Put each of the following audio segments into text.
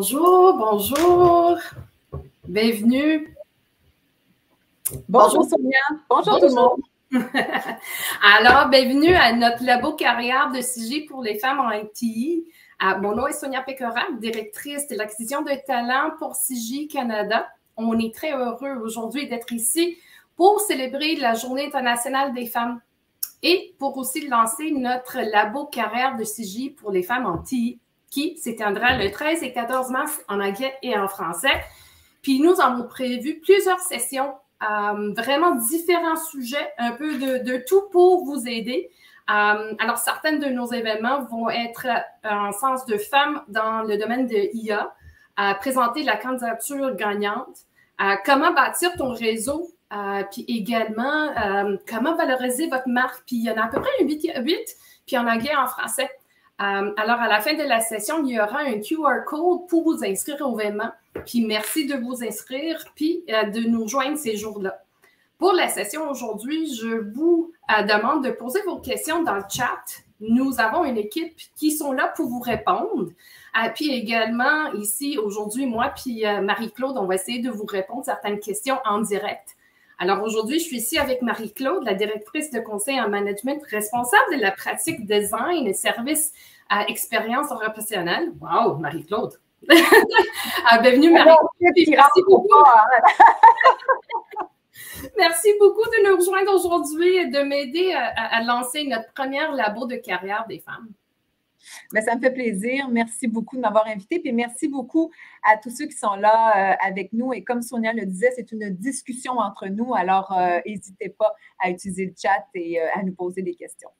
Bonjour, bonjour. Bienvenue. Bonjour, Sonia. Bonjour, tout le monde. Alors, bienvenue à notre labo carrière de CIG pour les femmes en IT. Ah, mon nom est Sonia Pekora, directrice de l'acquisition de talents pour CIG Canada. On est très heureux aujourd'hui d'être ici pour célébrer la Journée internationale des femmes et pour aussi lancer notre labo carrière de CIG pour les femmes en TI qui s'éteindra le 13 et 14 mars en anglais et en français. Puis nous avons prévu plusieurs sessions, euh, vraiment différents sujets, un peu de, tout pour vous aider. Euh, alors, certains de nos événements vont être en sens de femmes dans le domaine de IA, à présenter la candidature gagnante, comment bâtir ton réseau, euh, puis également comment valoriser votre marque. Puis il y en a à peu près 8, 8 puis en anglais et en français. Euh, alors, à la fin de la session, il y aura un QR code pour vous inscrire au événement. Puis merci de vous inscrire, puis euh, de nous joindre ces jours-là. Pour la session aujourd'hui, je vous euh, demande de poser vos questions dans le chat. Nous avons une équipe qui sont là pour vous répondre. puis également, ici, aujourd'hui, moi puis Marie-Claude, on va essayer de vous répondre certaines questions en direct. Alors aujourd'hui, je suis ici avec Marie-Claude, la directrice de conseil en management responsable de la pratique design et services à expérience professionnelle. Wow, Marie-Claude! Ah, bienvenue, Marie-Claude. Merci beaucoup. Merci beaucoup de nous rejoindre aujourd'hui et de m'aider à, lancer notre première labo de carrière des femmes. Mais ça me fait plaisir. Merci beaucoup de m'avoir invité. Puis merci beaucoup à tous ceux qui sont là euh, avec nous. Et comme Sonia le disait, c'est une discussion entre nous. Alors, euh, n'hésitez pas à utiliser le chat et euh, à nous poser des questions.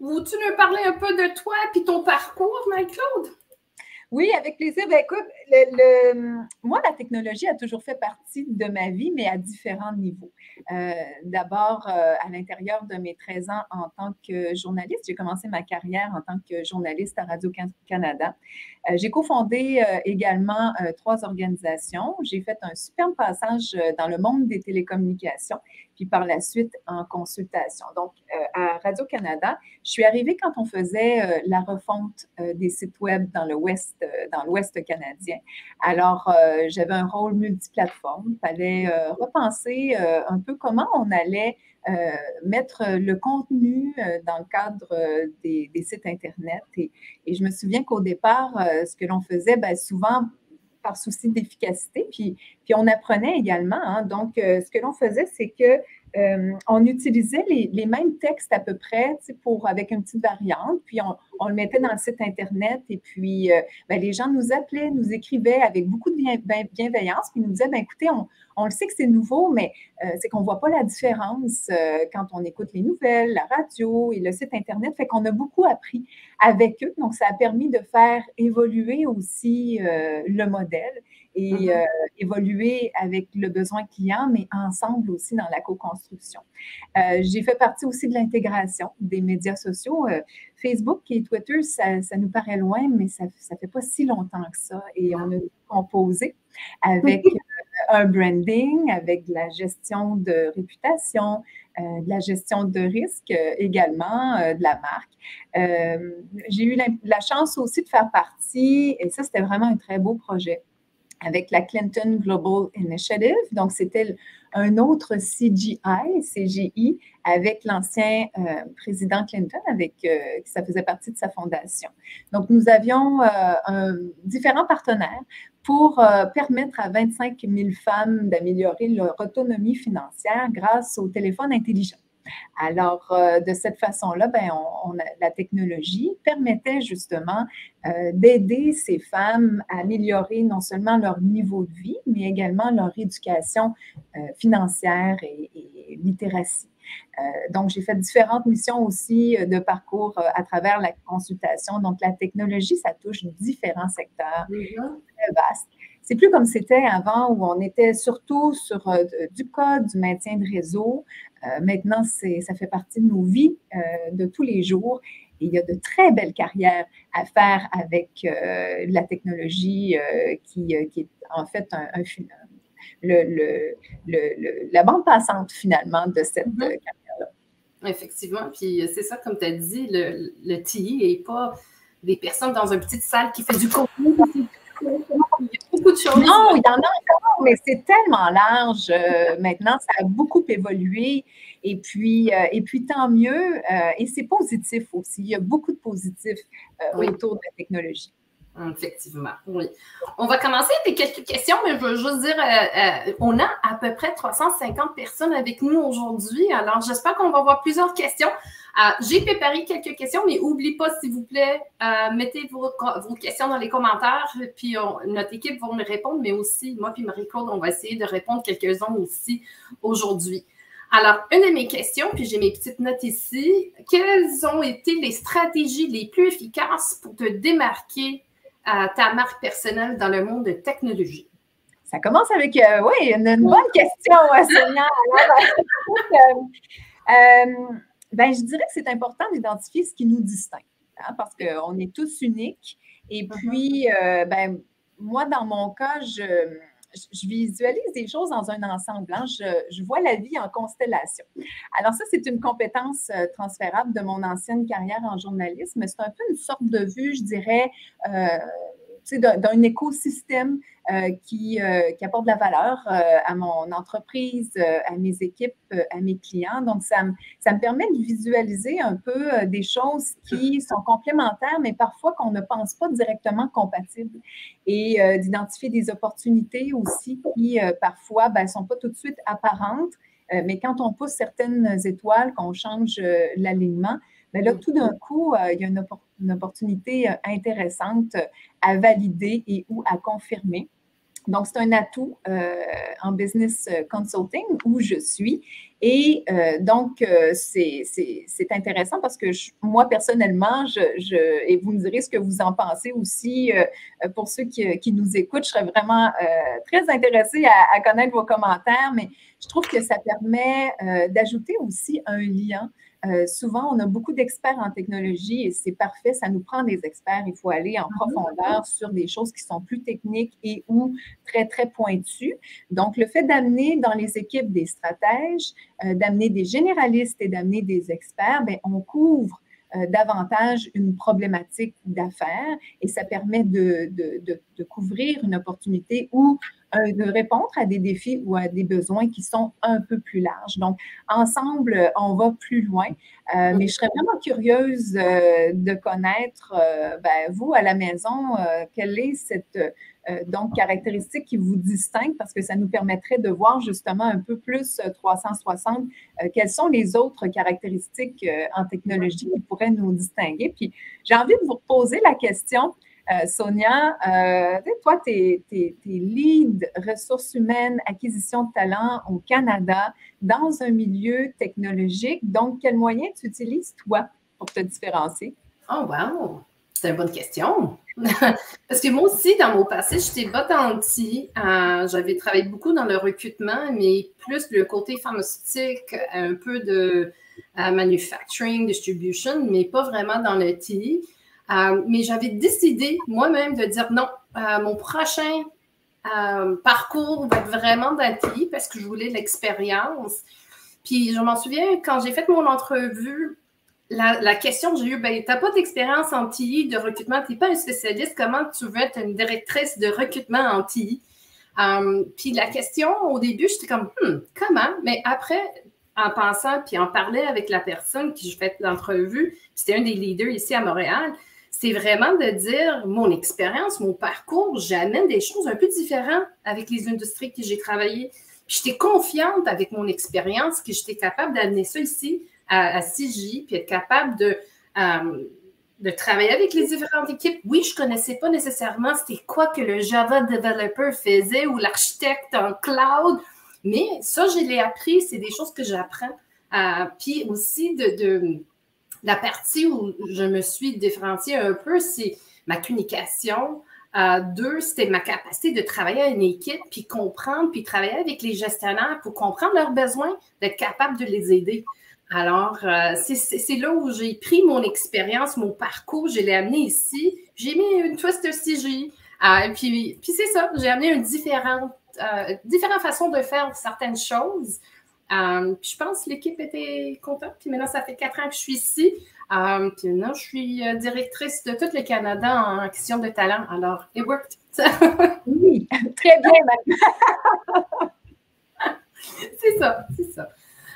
Ou tu nous parler un peu de toi et ton parcours, Marie-Claude? Oui, avec plaisir. Ben, écoute, le, moi, la technologie a toujours fait partie de ma vie, mais à différents niveaux. Euh, d'abord, euh, à l'intérieur de mes 13 ans en tant que journaliste, j'ai commencé ma carrière en tant que journaliste à Radio-Canada. Euh, j'ai cofondé également trois organisations. J'ai fait un superbe passage dans le monde des télécommunications puis par la suite en consultation. Donc, euh, à Radio-Canada, je suis arrivée quand on faisait euh, la refonte euh, des sites web dans l'Ouest, dans l'Ouest canadien. Alors, j'avais un rôle multiplateforme. Il fallait repenser un peu comment on allait mettre le contenu dans le cadre des, sites Internet. Et, je me souviens qu'au départ, ce que l'on faisait, bien, souvent, souci d'efficacité. Puis, puis on apprenait également. Hein. donc, euh, ce que l'on faisait, c'est que euh, on utilisait les, mêmes textes à peu près pour, avec une petite variante, puis on, le mettait dans le site Internet et puis euh, ben, les gens nous appelaient, nous écrivaient avec beaucoup de bienveillance, puis nous disaient, ben, écoutez, on, le sait que c'est nouveau, mais c'est qu'on ne voit pas la différence quand on écoute les nouvelles, la radio et le site Internet, fait qu'on a beaucoup appris avec eux, donc ça a permis de faire évoluer aussi le modèle et mm-hmm. euh, évoluer avec le besoin client, mais ensemble aussi dans la co-construction. Euh, j'ai fait partie aussi de l'intégration des médias sociaux. Euh, Facebook et Twitter, ça, ça, nous paraît loin, mais ça ne fait pas si longtemps que ça. Et on a composé avec un branding, avec de la gestion de réputation, de la gestion de risque également, de la marque. J'ai eu la, chance aussi de faire partie, et ça, c'était vraiment un très beau projet, avec la Clinton Global Initiative. Donc, c'était un autre CGI, CGI, avec l'ancien euh, président Clinton, avec euh, ça faisait partie de sa fondation. Donc, nous avions euh, différents partenaires pour permettre à 25 000 femmes d'améliorer leur autonomie financière grâce au téléphone intelligent. Alors, euh, de cette façon-là, ben, on, la technologie permettait justement euh, d'aider ces femmes à améliorer non seulement leur niveau de vie, mais également leur éducation euh, financière et, littératie. donc, j'ai fait différentes missions aussi de parcours à travers la consultation. Donc, la technologie, ça touche différents secteurs très vastes. C'est plus comme c'était avant où on était surtout sur du code, du maintien de réseau, euh, maintenant, ça fait partie de nos vies euh, de tous les jours. Et il y a de très belles carrières à faire avec euh, la technologie qui, est en fait un, le, la bande passante finalement de cette mm-hmm. carrière-là. Effectivement. Puis c'est ça, comme tu as dit, le, le TI n'est pas des personnes dans une petite salle qui fait du contenu. Beaucoup de choses. Non, il y en a encore, mais c'est tellement large. Euh, maintenant, ça a beaucoup évolué. Et puis, euh, et puis tant mieux. Euh, et c'est positif aussi. Il y a beaucoup de positifs autour de la technologie. Effectivement, oui. On va commencer avec quelques questions, mais je veux juste dire, euh, euh, on a à peu près 350 personnes avec nous aujourd'hui. Alors, j'espère qu'on va avoir plusieurs questions. Euh, j'ai préparé quelques questions, mais n'oubliez pas, s'il vous plaît, mettez vos, questions dans les commentaires, puis notre équipe va nous répondre, mais aussi, moi puis Marie-Claude, on va essayer de répondre quelques-uns aussi aujourd'hui. Alors, une de mes questions, puis j'ai mes petites notes ici. Quelles ont été les stratégies les plus efficaces pour te démarquer ta marque personnelle dans le monde de technologie? Ça commence avec, euh, oui, une, bonne question, euh, Sonia. Euh, ben, je dirais que c'est important d'identifier ce qui nous distingue, hein, parce qu'on est tous uniques. Et uh-huh. puis, ben, moi, dans mon cas, je, je visualise des choses dans un ensemble. Hein. Je, vois la vie en constellation. Alors ça, c'est une compétence euh, transférable de mon ancienne carrière en journalisme. C'est un peu une sorte de vue, je dirais, euh, d'un écosystème qui, euh, qui, apporte de la valeur euh, à mon entreprise, à mes équipes, à mes clients. Donc, ça me, ça me permet de visualiser un peu des choses qui sont complémentaires, mais parfois qu'on ne pense pas directement compatibles. Et d'identifier des opportunités aussi qui, parfois, ne ben, sont pas tout de suite apparentes, mais quand on pousse certaines étoiles, qu'on change l'alignement, mais là, tout d'un coup, euh, il y a une, opportunité euh, intéressante à valider et ou à confirmer. Donc, c'est un atout euh, en business consulting où je suis. Et donc, c'est intéressant parce que moi, personnellement, je, et vous me direz ce que vous en pensez aussi, pour ceux qui, nous écoutent, je serais vraiment très intéressée à, connaître vos commentaires, mais je trouve que ça permet d'ajouter aussi un lien euh, souvent, on a beaucoup d'experts en technologie et c'est parfait, ça nous prend des experts. Il faut aller en ah profondeur sur des choses qui sont plus techniques et ou très, très pointues. Donc, le fait d'amener dans les équipes des stratèges, euh, d'amener des généralistes et d'amener des experts, bien, on couvre euh, davantage une problématique d'affaires et ça permet de, de, couvrir une opportunité ou euh, de répondre à des défis ou à des besoins qui sont un peu plus larges. Donc, ensemble, on va plus loin. Euh, mais je serais vraiment curieuse de connaître, ben, vous, à la maison, quelle est cette donc caractéristiques qui vous distinguent parce que ça nous permettrait de voir justement un peu plus 360 euh, euh, quelles sont les autres caractéristiques en technologie qui pourraient nous distinguer. Puis j'ai envie de vous poser la question. Sonia, toi, tu es, lead ressources humaines, acquisition de talent au Canada dans un milieu technologique. Donc, quels moyens tu utilises, toi, pour te différencier? Oh, wow! C'est une bonne question. Parce que moi aussi, dans mon passé, j'étais botantie. Euh, J'avais travaillé beaucoup dans le recrutement, mais plus le côté pharmaceutique, un peu de euh, manufacturing, distribution, mais pas vraiment dans le TI. Euh, mais j'avais décidé moi-même de dire non, euh, mon prochain parcours va être vraiment dans le TI parce que je voulais l'expérience. Puis je m'en souviens, quand j'ai fait mon entrevue, la, question que j'ai eue, ben, tu n'as pas d'expérience en TI de recrutement, tu n'es pas un spécialiste, comment tu veux être une directrice de recrutement en TI? Um, puis la question, au début, j'étais comme, hmm, comment? Mais après, en pensant, puis en parlant avec la personne qui je fais l'entrevue, c'était un des leaders ici à Montréal, c'est vraiment de dire mon expérience, mon parcours, j'amène des choses un peu différentes avec les industries que j'ai travaillées. J'étais confiante avec mon expérience que j'étais capable d'amener ça ici à, à puis être capable de, euh, de travailler avec les différentes équipes. Oui, je ne connaissais pas nécessairement c'était quoi que le Java developer faisait ou l'architecte en cloud, mais ça, je l'ai appris, c'est des choses que j'apprends. Euh, puis aussi, de, la partie où je me suis différenciée un peu, c'est ma communication. Euh, deux, c'était ma capacité de travailler une équipe, puis comprendre, puis travailler avec les gestionnaires pour comprendre leurs besoins, d'être capable de les aider. Alors, euh, c'est là où j'ai pris mon expérience, mon parcours, je l'ai amené ici. J'ai mis une twist CG. Euh, puis, puis c'est ça, j'ai amené une différente, euh, différentes façons de faire certaines choses. puis je pense que l'équipe était contente. Puis maintenant, ça fait quatre ans que je suis ici. Euh, puis non, je suis euh, directrice de tout le Canada en acquisition de talent. Alors, it worked. oui, très bien, c'est ça, c'est ça.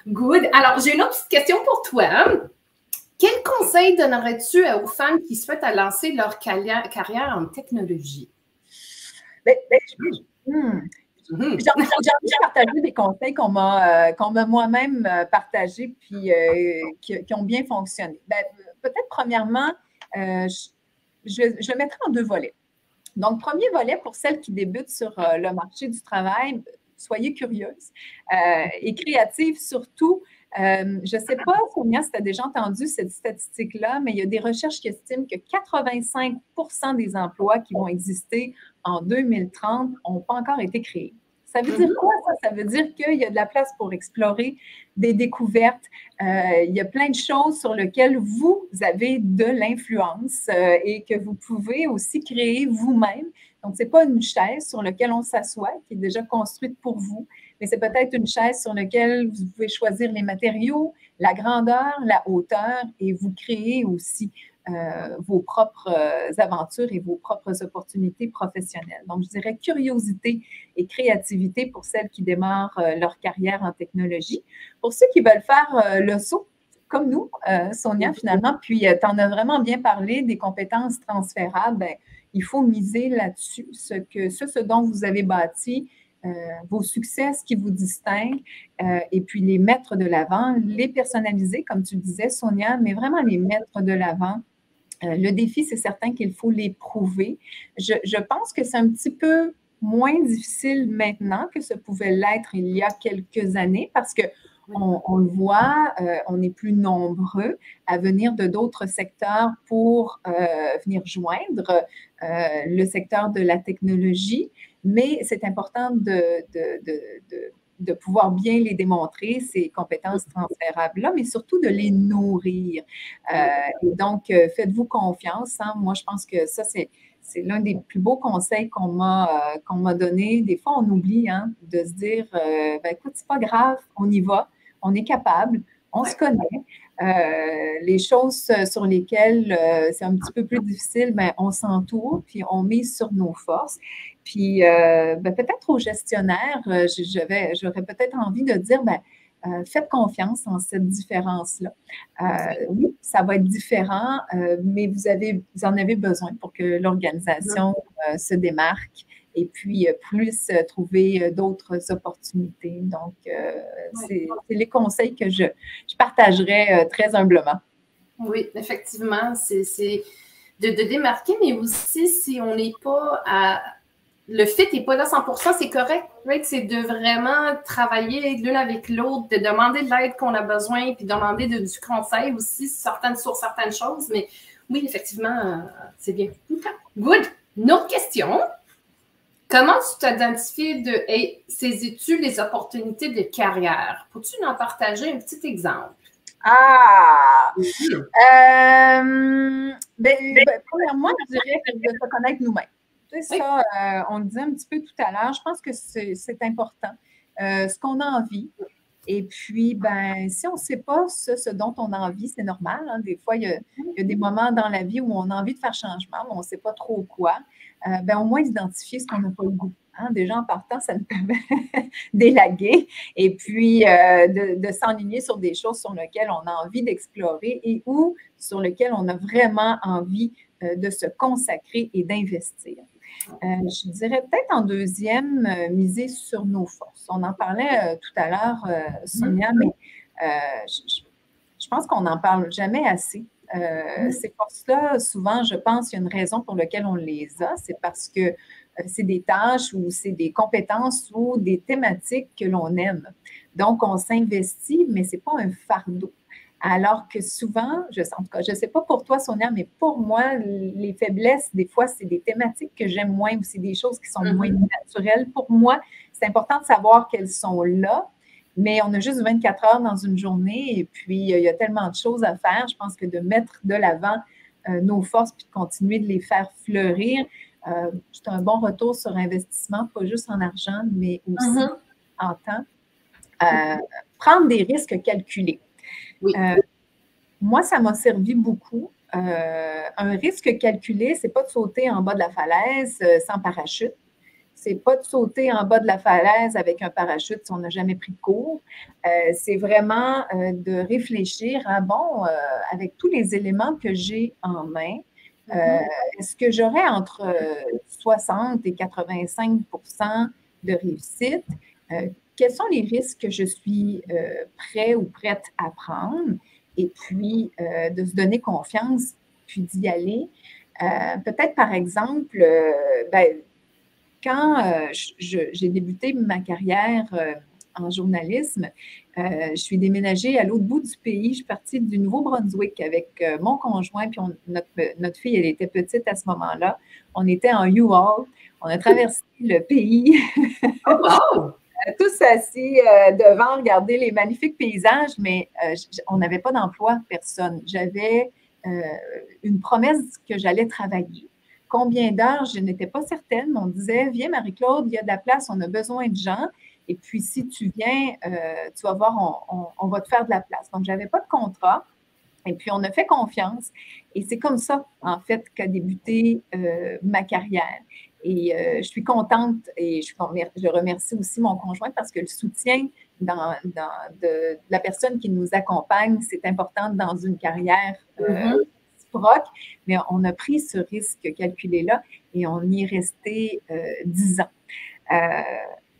Good. Alors, j'ai une autre petite question pour toi. Quel conseil donnerais-tu aux femmes qui souhaitent lancer leur carrière, en technologie? Ben, ben, hmm. Mhm. J'ai envie de partager des conseils qu'on m'a euh, moi-même euh, partagés puis euh, qui, ont bien fonctionné. Ben, peut-être premièrement, je, je, le mettrai en deux volets. Donc, premier volet pour celles qui débutent sur le marché du travail, soyez curieuses et créatives surtout. je ne sais pas, Sonia, si tu as déjà entendu cette statistique-là, mais il y a des recherches qui estiment que 85% des emplois qui vont exister en 2030 n'ont pas encore été créés. Ça veut dire mhm. quoi, ça? Ça veut dire qu'il y a de la place pour explorer des découvertes. Euh, il y a plein de choses sur lesquelles vous avez de l'influence euh, et que vous pouvez aussi créer vous-même. Donc, ce n'est pas une chaise sur laquelle on s'assoit, qui est déjà construite pour vous, mais c'est peut-être une chaise sur laquelle vous pouvez choisir les matériaux, la grandeur, la hauteur, et vous créez aussi euh, vos propres euh, aventures et vos propres opportunités professionnelles. Donc, je dirais curiosité et créativité pour celles qui démarrent euh, leur carrière en technologie. Pour ceux qui veulent faire le saut, comme nous, Sonia, finalement, puis tu en as vraiment bien parlé des compétences transférables, ben, il faut miser là-dessus, ce, que, ce, dont vous avez bâti, vos succès, ce qui vous distingue, et puis les mettre de l'avant, les personnaliser, comme tu disais, Sonia, mais vraiment les mettre de l'avant euh, le défi, c'est certain qu'il faut les prouver. Je, pense que c'est un petit peu moins difficile maintenant que ce pouvait l'être il y a quelques années parce que on, le voit, euh, on est plus nombreux à venir de d'autres secteurs pour euh, venir joindre le secteur de la technologie, mais c'est important de, de pouvoir bien les démontrer, ces compétences transférables-là, mais surtout de les nourrir. Euh, et donc, euh, faites-vous confiance. Hein. Moi, je pense que ça, c'est, c'est l'un des plus beaux conseils qu'on m'a, euh, qu'on m'a donné. Des fois, on oublie hein, de se dire, ben, écoute, c'est pas grave, on y va, on est capable, on se connaît. les choses sur lesquelles c'est un petit peu plus difficile, ben, on s'entoure, puis on mise sur nos forces. Puis euh, ben, peut-être aux gestionnaires, euh, j'aurais peut-être envie de dire, ben, euh, faites confiance en cette différence-là. oui, ça va être différent, mais vous, avez, vous en avez besoin pour que l'organisation se démarque et puis puisse trouver d'autres opportunités. Donc, c'est les conseils que je, je partagerai très humblement. Oui, effectivement, c'est de, de, démarquer, mais aussi si on n'est pas à le fit n'est pas là 100%, c'est correct. C'est de vraiment travailler l'une avec l'autre, de demander de l'aide qu'on a besoin, puis demander du conseil aussi certaines, sur certaines choses. Mais oui, effectivement, euh, c'est bien. Good. Une autre question. Comment tu t'identifies de ces études, les opportunités de carrière? Peux-tu nous en partager un petit exemple? Ah! Euh, ben, ben, premièrement, je dirais de se connaître nous-mêmes ça, euh, on le disait un petit peu tout à l'heure, je pense que c'est important. Euh, ce qu'on a envie. Et puis, ben, si on ne sait pas ce, dont on a envie, c'est normal. Hein. Des fois, il y, a, des moments dans la vie où on a envie de faire changement, mais on ne sait pas trop quoi. Euh, ben, au moins identifier ce qu'on n'a pas le goût. Hein. Déjà, en partant, ça nous permet d'élaguer et puis de, de s'enligner sur des choses sur lesquelles on a envie d'explorer et ou sur lesquelles on a vraiment envie de se consacrer et d'investir. Euh, je dirais peut-être en deuxième, euh, miser sur nos forces. On en parlait euh, tout à l'heure, Sonia, mais je, pense qu'on n'en parle jamais assez. Ces forces-là, souvent, je pense qu'il y a une raison pour laquelle on les a, c'est parce que c'est des tâches ou c'est des compétences ou des thématiques que l'on aime. Donc, on s'investit, mais ce n'est pas un fardeau. Alors que souvent, je, en tout cas, je ne sais pas pour toi, Sonia, mais pour moi, les faiblesses, des fois, c'est des thématiques que j'aime moins ou c'est des choses qui sont moins mm-hmm. naturelles. Pour moi, c'est important de savoir qu'elles sont là, mais on a juste 24 heures dans une journée et puis euh, il y a tellement de choses à faire. Je pense que de mettre de l'avant euh, nos forces puis de continuer de les faire fleurir, euh, c'est un bon retour sur investissement, pas juste en argent, mais aussi mm-hmm. en temps. prendre des risques calculés. Euh, moi, ça m'a servi beaucoup. un risque calculé, c'est pas de sauter en bas de la falaise sans parachute c'est pas de sauter en bas de la falaise avec un parachute si on n'a jamais pris de cours. Euh, c'est vraiment euh, de réfléchir à, bon, euh, avec tous les éléments que j'ai en main, mm-hmm. est-ce que j'aurais entre 60 et 85% de réussite? Quels sont les risques que je suis prêt ou prête à prendre? Et puis, de se donner confiance, puis d'y aller. Peut-être, par exemple, ben, quand euh, j'ai débuté ma carrière euh, en journalisme, euh, je suis déménagée à l'autre bout du pays. Je suis partie du Nouveau-Brunswick avec mon conjoint, puis notre, fille, elle était petite à ce moment-là. On était en U-Haul. On a traversé le pays. Oh, Tous assis devant, regarder les magnifiques paysages, mais on n'avait pas d'emploi, personne. J'avais une promesse que j'allais travailler. Combien d'heures, je n'étais pas certaine. On disait, viens Marie-Claude, il y a de la place, on a besoin de gens. Et puis, si tu viens, euh, tu vas voir, on, va te faire de la place. Donc, je n'avais pas de contrat. Et puis, on a fait confiance. Et c'est comme ça, en fait, qu'a débuté euh, ma carrière. Et euh, je suis contente et je, je, remercie aussi mon conjoint parce que le soutien dans, de, la personne qui nous accompagne, c'est important dans une carrière mm-hmm mais on a pris ce risque calculé-là et on y est resté euh, dix ans. Euh,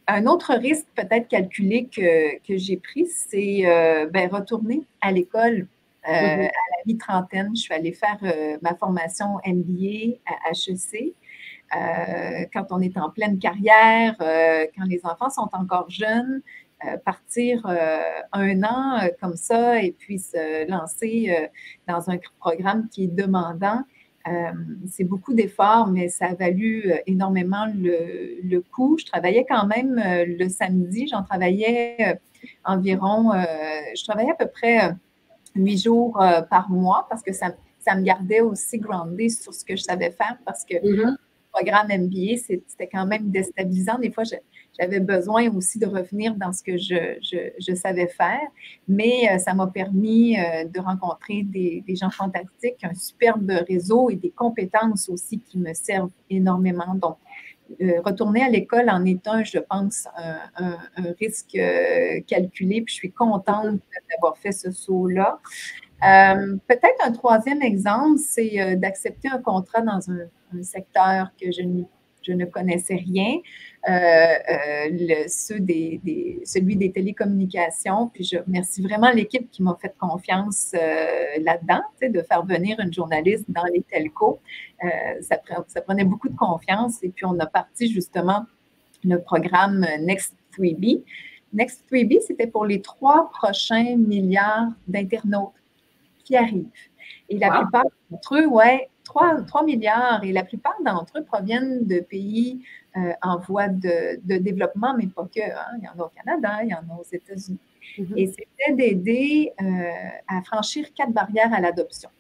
un autre risque peut-être calculé que, que j'ai pris, c'est euh, ben, retourner à l'école à la mi-trentaine. Je suis allée faire ma formation MBA à HEC. Quand on est en pleine carrière, quand les enfants sont encore jeunes, euh, partir euh, un an euh, comme ça et puis se lancer dans un programme qui est demandant, c'est beaucoup d'efforts, mais ça a valu énormément le, coût. Je travaillais quand même le samedi, j'en travaillais environ, je travaillais à peu près huit jours par mois parce que ça, ça me gardait aussi groundé sur ce que je savais faire parce que mm-hmm. le programme MBA, c'était quand même déstabilisant. Des fois, j'avais besoin aussi de revenir dans ce que je, savais faire, mais euh, ça m'a permis euh, de rencontrer des, gens fantastiques, un superbe réseau et des compétences aussi qui me servent énormément. Donc, euh, retourner à l'école en est un, je pense, un, risque calculé, puis je suis contente d'avoir fait ce saut-là. Peut-être un troisième exemple, c'est d'accepter un contrat dans un, un secteur que je ne je ne connaissais rien. Euh, euh, ceux des, celui des télécommunications. Puis je remercie vraiment l'équipe qui m'a fait confiance euh, là-dedans, de faire venir une journaliste dans les telcos. ça, ça, prenait beaucoup de confiance. Et puis on a parti justement le programme Next 3B. Next 3B, c'était pour les trois prochains milliards d'internautes qui arrivent. Et la plupart d'entre eux, ouais, 3, 3, milliards et la plupart d'entre eux proviennent de pays euh, en voie de, développement, mais pas que. Hein. Il y en a au Canada, il y en a aux États-Unis. Mm-hmm. Et c'était d'aider euh, à franchir quatre barrières à l'adoption.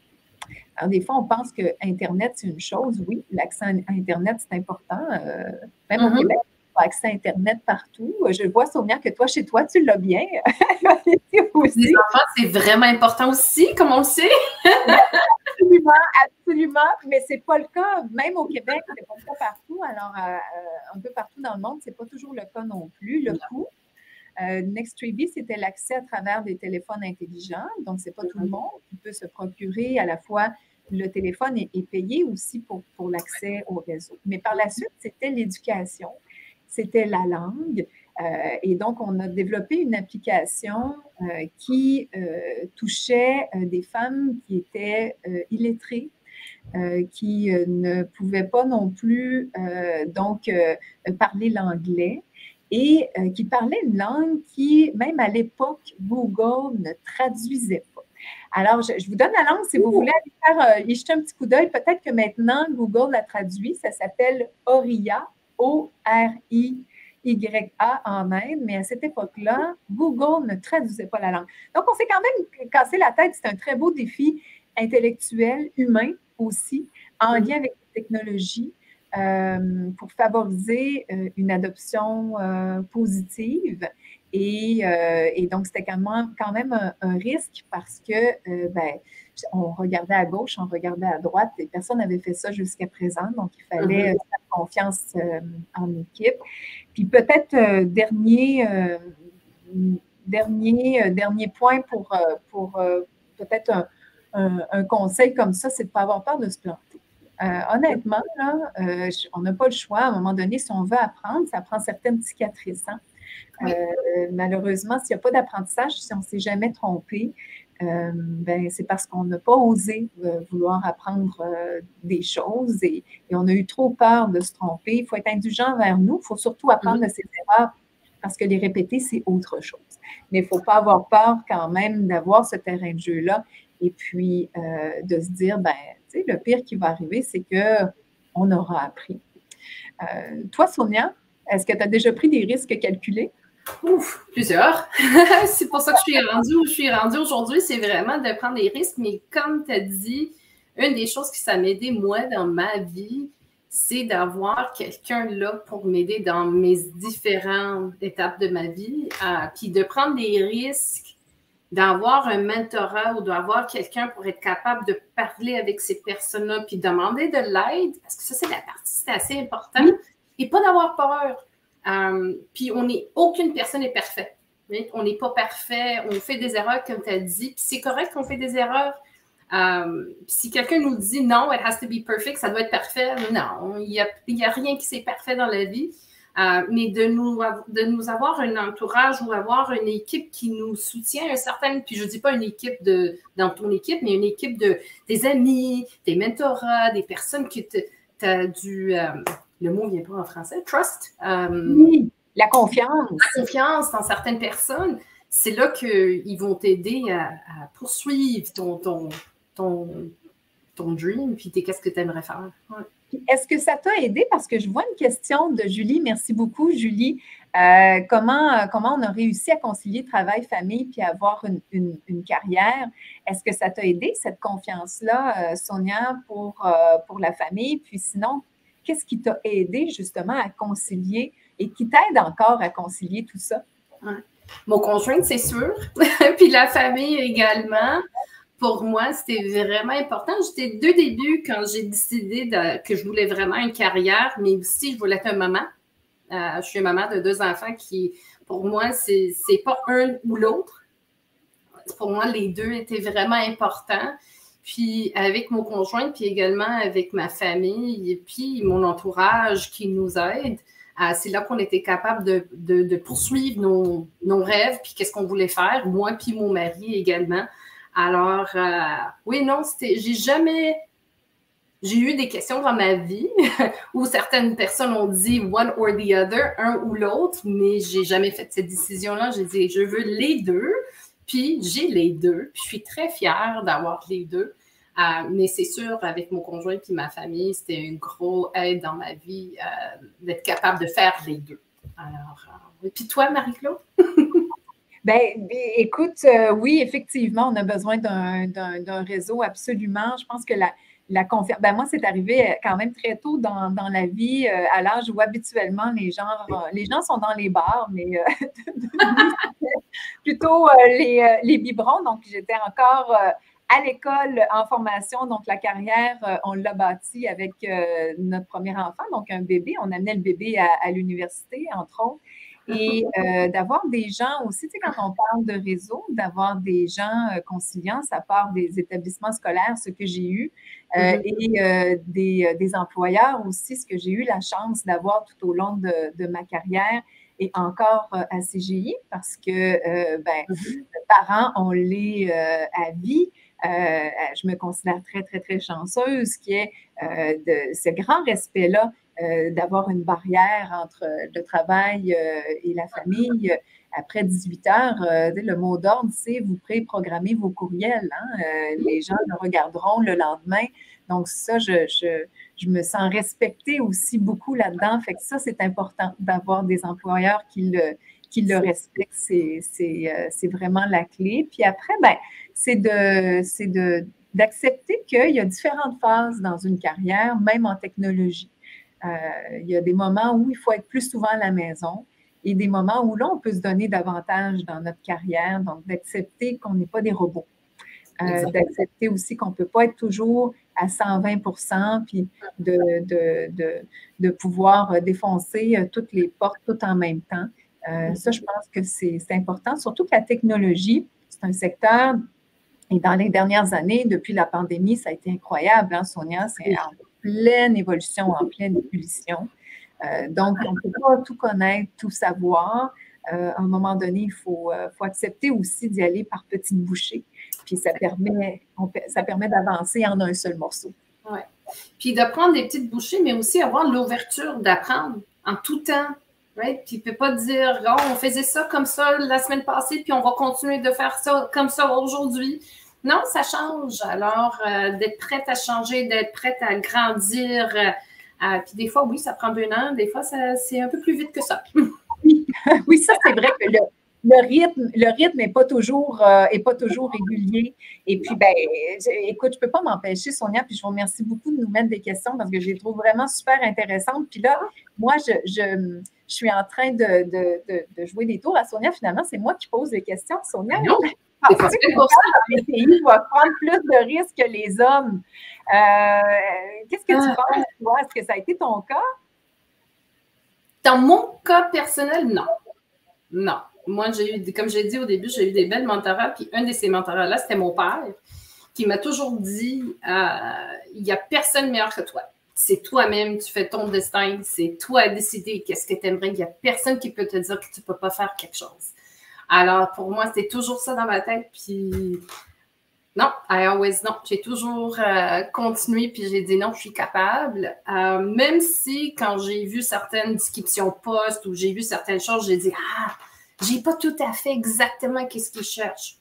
Alors, des fois, on pense que Internet, c'est une chose. Oui, l'accès à Internet, c'est important. Euh, même au mm-hmm. Québec, accès à Internet partout. Je vois, Sonia, que toi, chez toi, tu l'as bien. Les enfants, c'est vraiment important aussi, comme on le sait. absolument, absolument. Mais ce n'est pas le cas. Même au Québec, ce n'est pas le cas partout. Alors, euh, euh, un peu partout dans le monde, ce n'est pas toujours le cas non plus. Le coût. Euh, Next c'était l'accès à travers des téléphones intelligents. Donc, ce n'est pas tout le monde qui peut se procurer à la fois le téléphone et, et payer aussi pour, pour l'accès au réseau. Mais par la suite, c'était l'éducation c'était la langue. Euh, et donc, on a développé une application euh, qui euh, touchait des femmes qui étaient illettrées, qui ne pouvaient pas non plus donc parler l'anglais et qui parlaient une langue qui, même à l'époque, Google ne traduisait pas. Alors, je, vous donne la langue si vous voulez aller faire, y jeter un petit coup d'œil. Peut-être que maintenant, Google la traduit. Ça s'appelle Oria, O-R-I-Y-A en Inde, mais à cette époque-là, Google ne traduisait pas la langue. Donc, on s'est quand même cassé la tête. C'est un très beau défi intellectuel, humain aussi, en lien avec la technologie. Euh, pour favoriser euh, une adoption euh, positive. Et, donc, c'était quand même, quand même un, risque parce que, ben, on regardait à gauche, on regardait à droite et personne n'avait fait ça jusqu'à présent. Donc, il fallait mm-hmm. faire confiance en équipe. Puis peut-être dernier, dernier, dernier point pour, pour peut-être un, un, conseil comme ça, c'est de ne pas avoir peur de se planter. Euh, honnêtement, là, euh, on n'a pas le choix. À un moment donné, si on veut apprendre, ça prend certaines cicatrices. Hein. Euh, malheureusement, s'il n'y a pas d'apprentissage, si on ne s'est jamais trompé, ben, c'est parce qu'on n'a pas osé vouloir apprendre des choses et, on a eu trop peur de se tromper. Il faut être indulgent vers nous. Il faut surtout apprendre mm-hmm. de ses erreurs parce que les répéter, c'est autre chose. Mais il ne faut pas avoir peur quand même d'avoir ce terrain de jeu-là et puis euh, de se dire, ben, tu sais, le pire qui va arriver, c'est qu'on aura appris. Euh, toi, Sonia, est-ce que tu as déjà pris des risques calculés? Ouf, plusieurs. c'est pour ça que je suis rendue où je suis rendue aujourd'hui, c'est vraiment de prendre des risques. Mais comme tu as dit, une des choses qui ça m'a aidé, moi, dans ma vie, c'est d'avoir quelqu'un là pour m'aider dans mes différentes étapes de ma vie, euh, puis de prendre des risques d'avoir un mentorat ou d'avoir quelqu'un pour être capable de parler avec ces personnes-là, puis demander de l'aide, parce que ça, c'est la partie, c'est assez important, et pas d'avoir peur. Euh, puis on est, aucune personne n'est parfaite. On n'est pas parfait, on fait des erreurs, comme tu as dit, puis c'est correct qu'on fait des erreurs. Euh, si quelqu'un nous dit non, it has to be perfect, ça doit être parfait, non, il n'y a, a, rien qui c'est parfait dans la vie. Euh, mais de nous, de nous avoir un entourage ou avoir une équipe qui nous soutient, un certain, puis je ne dis pas une équipe de, dans ton équipe, mais une équipe de des amis, des mentorats, des personnes qui tu as du, le mot ne vient pas en français, trust. Euh, oui, la confiance. La confiance dans certaines personnes. C'est là qu'ils vont t'aider à, poursuivre ton, ton, ton, ton dream, puis qu'est-ce que tu aimerais faire. Est-ce que ça t'a aidé? Parce que je vois une question de Julie. Merci beaucoup, Julie. Euh, comment, comment on a réussi à concilier travail, famille, puis avoir une, carrière? Est-ce que ça t'a aidé, cette confiance-là, euh, Sonia, pour, pour la famille? Puis sinon, qu'est-ce qui t'a aidé justement à concilier et qui t'aide encore à concilier tout ça? Mon conjoint, c'est sûr. puis la famille également pour moi, c'était vraiment important. J'étais deux débuts quand j'ai décidé que je voulais vraiment une carrière, mais aussi je voulais être un maman. Euh, je suis maman de deux enfants qui, pour moi, c'est pas un ou l'autre. Pour moi, les deux étaient vraiment importants. Puis avec mon conjoint, puis également avec ma famille, et puis mon entourage qui nous aide, c'est là qu'on était capable de, poursuivre nos, nos rêves, puis qu'est-ce qu'on voulait faire, moi puis mon mari également. Alors, euh, oui, non, c'était, j'ai jamais, j'ai eu des questions dans ma vie où certaines personnes ont dit one or the other, un ou l'autre, mais j'ai jamais fait cette décision-là. J'ai dit, je veux les deux, puis j'ai les deux, puis je suis très fière d'avoir les deux. Euh, mais c'est sûr, avec mon conjoint et ma famille, c'était une grosse aide dans ma vie euh, d'être capable de faire les deux. Alors, et puis toi, Marie-Claude? Ben, écoute, euh, oui, effectivement, on a besoin d'un réseau absolument. Je pense que la, Ben, moi, c'est arrivé euh, quand même très tôt dans, la vie, euh, à l'âge où habituellement les gens, les gens sont dans les bars, mais plutôt les, biberons. Donc, j'étais encore à l'école en formation. Donc, la carrière, on l'a bâtie avec notre premier enfant, donc un bébé. On amenait le bébé à l'université, entre autres. Et euh, d'avoir des gens aussi, tu sais, quand on parle de réseau, d'avoir des gens euh, conciliants, ça part des établissements scolaires, ce que j'ai eu, euh, mm-hmm. et des, des, employeurs aussi, ce que j'ai eu la chance d'avoir tout au long de, de, ma carrière et encore à CGI, parce que ben, mm-hmm. parents, on l'est à vie. je me considère très, très, très chanceuse qui est de ce grand respect-là euh, d'avoir une barrière entre le travail euh, et la famille. Après 18 heures, euh, le mot d'ordre, c'est vous préprogrammez vos courriels. Hein. les gens le regarderont le lendemain. Donc, ça, je, je, me sens respectée aussi beaucoup là-dedans. Fait que ça, c'est important d'avoir des employeurs qui le, qui le respectent. C'est vraiment la clé. Puis après, ben, c'est de d'accepter qu'il y a différentes phases dans une carrière, même en technologie. Euh, il y a des moments où il faut être plus souvent à la maison. et des moments où là, on peut se donner davantage dans notre carrière, donc d'accepter qu'on n'est pas des robots. Euh, d'accepter aussi qu'on ne peut pas être toujours à 120% puis de, de, de, pouvoir défoncer euh, toutes les portes tout en même temps. Euh, ça, je pense que c'est important, surtout que la technologie, c'est un secteur, et dans les dernières années, depuis la pandémie, ça a été incroyable, hein, Sonia, c'est pleine évolution, en pleine ébullition. donc, on ne peut pas tout connaître, tout savoir. à un moment donné, il faut, faut accepter aussi d'y aller par petites bouchées. Puis ça permet, ça permet d'avancer en un seul morceau. Oui. Puis de prendre des petites bouchées, mais aussi avoir l'ouverture d'apprendre en tout temps. Right? Puis ne peut pas dire, oh, on faisait ça comme ça la semaine passée, puis on va continuer de faire ça comme ça aujourd'hui. Non, ça change. Alors, euh, d'être prête à changer, d'être prête à grandir. Euh, puis des fois, oui, ça prend deux ans. Des fois, c'est un peu plus vite que ça. oui, ça, c'est vrai que le, le rythme, le rythme n'est pas toujours euh, pas toujours régulier. Et puis, ben, écoute, je ne peux pas m'empêcher, Sonia, puis je vous remercie beaucoup de nous mettre des questions parce que je les trouve vraiment super intéressantes. Puis là, moi, je, je, je suis en train de, de, de, jouer des tours à Sonia. Finalement, c'est moi qui pose les questions, Sonia. Non, c'est que pour ça. les pays doivent prendre plus de risques que les hommes? Euh, qu'est-ce que tu ah. penses, toi? Est-ce que ça a été ton cas? Dans mon cas personnel, non. Non moi, j'ai eu, comme j'ai dit au début, j'ai eu des belles mentorats. Puis un de ces mentorats-là, c'était mon père, qui m'a toujours dit euh, il n'y a personne meilleur que toi. C'est toi-même, tu fais ton destin, c'est toi à décider qu'est-ce que tu aimerais. Il n'y a personne qui peut te dire que tu ne peux pas faire quelque chose. Alors, pour moi, c'était toujours ça dans ma tête. Puis, non, I always non. J'ai toujours euh, continué, puis j'ai dit non, je suis capable. Euh, même si, quand j'ai vu certaines descriptions post ou j'ai vu certaines choses, j'ai dit ah, j'ai pas tout à fait exactement qu'est-ce qu'ils cherchent.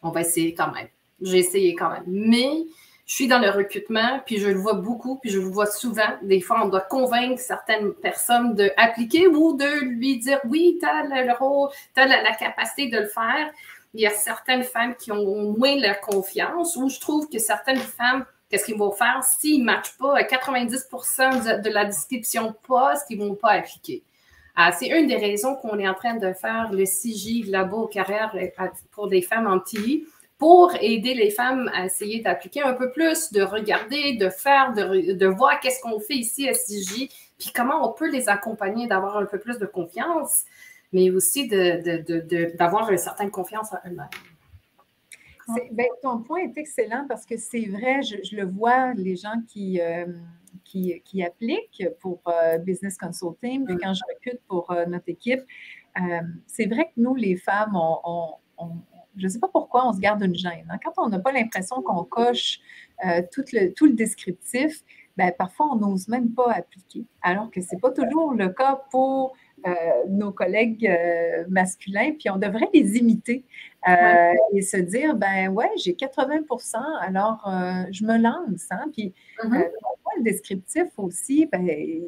On va essayer quand même. J'ai essayé quand même. Mais je suis dans le recrutement, puis je le vois beaucoup, puis je le vois souvent. Des fois, on doit convaincre certaines personnes d'appliquer ou de lui dire oui, tu as, le rôle, as la, capacité de le faire. Il y a certaines femmes qui ont moins la confiance, ou je trouve que certaines femmes, qu'est-ce qu'ils vont faire s'ils ne matchent pas à 90 de, de la description poste, ils ne vont pas appliquer. Ah, c'est une des raisons qu'on est en train de faire le CJ Labo Carrière euh, pour des femmes en TI pour aider les femmes à essayer d'appliquer un peu plus, de regarder, de faire, de, voir qu'est-ce qu'on fait ici à CJ, puis comment on peut les accompagner, d'avoir un peu plus de confiance, mais aussi d'avoir une certaine confiance en eux-mêmes. Ben, ton point est excellent parce que c'est vrai, je, le vois, les gens qui, euh, qui, qui appliquent pour euh, Business Consulting, puis quand je recrute pour euh, notre équipe, c'est vrai que nous, les femmes, on, je ne sais pas pourquoi on se garde une gêne. Hein. Quand on n'a pas l'impression qu'on coche tout, le, tout le descriptif, ben, parfois on n'ose même pas appliquer, alors que ce n'est pas toujours le cas pour euh, nos collègues euh, masculins, puis on devrait les imiter euh, et se dire, ben ouais, j'ai 80% alors je me lance. Hein, puis mm-hmm. le descriptif aussi, ben, il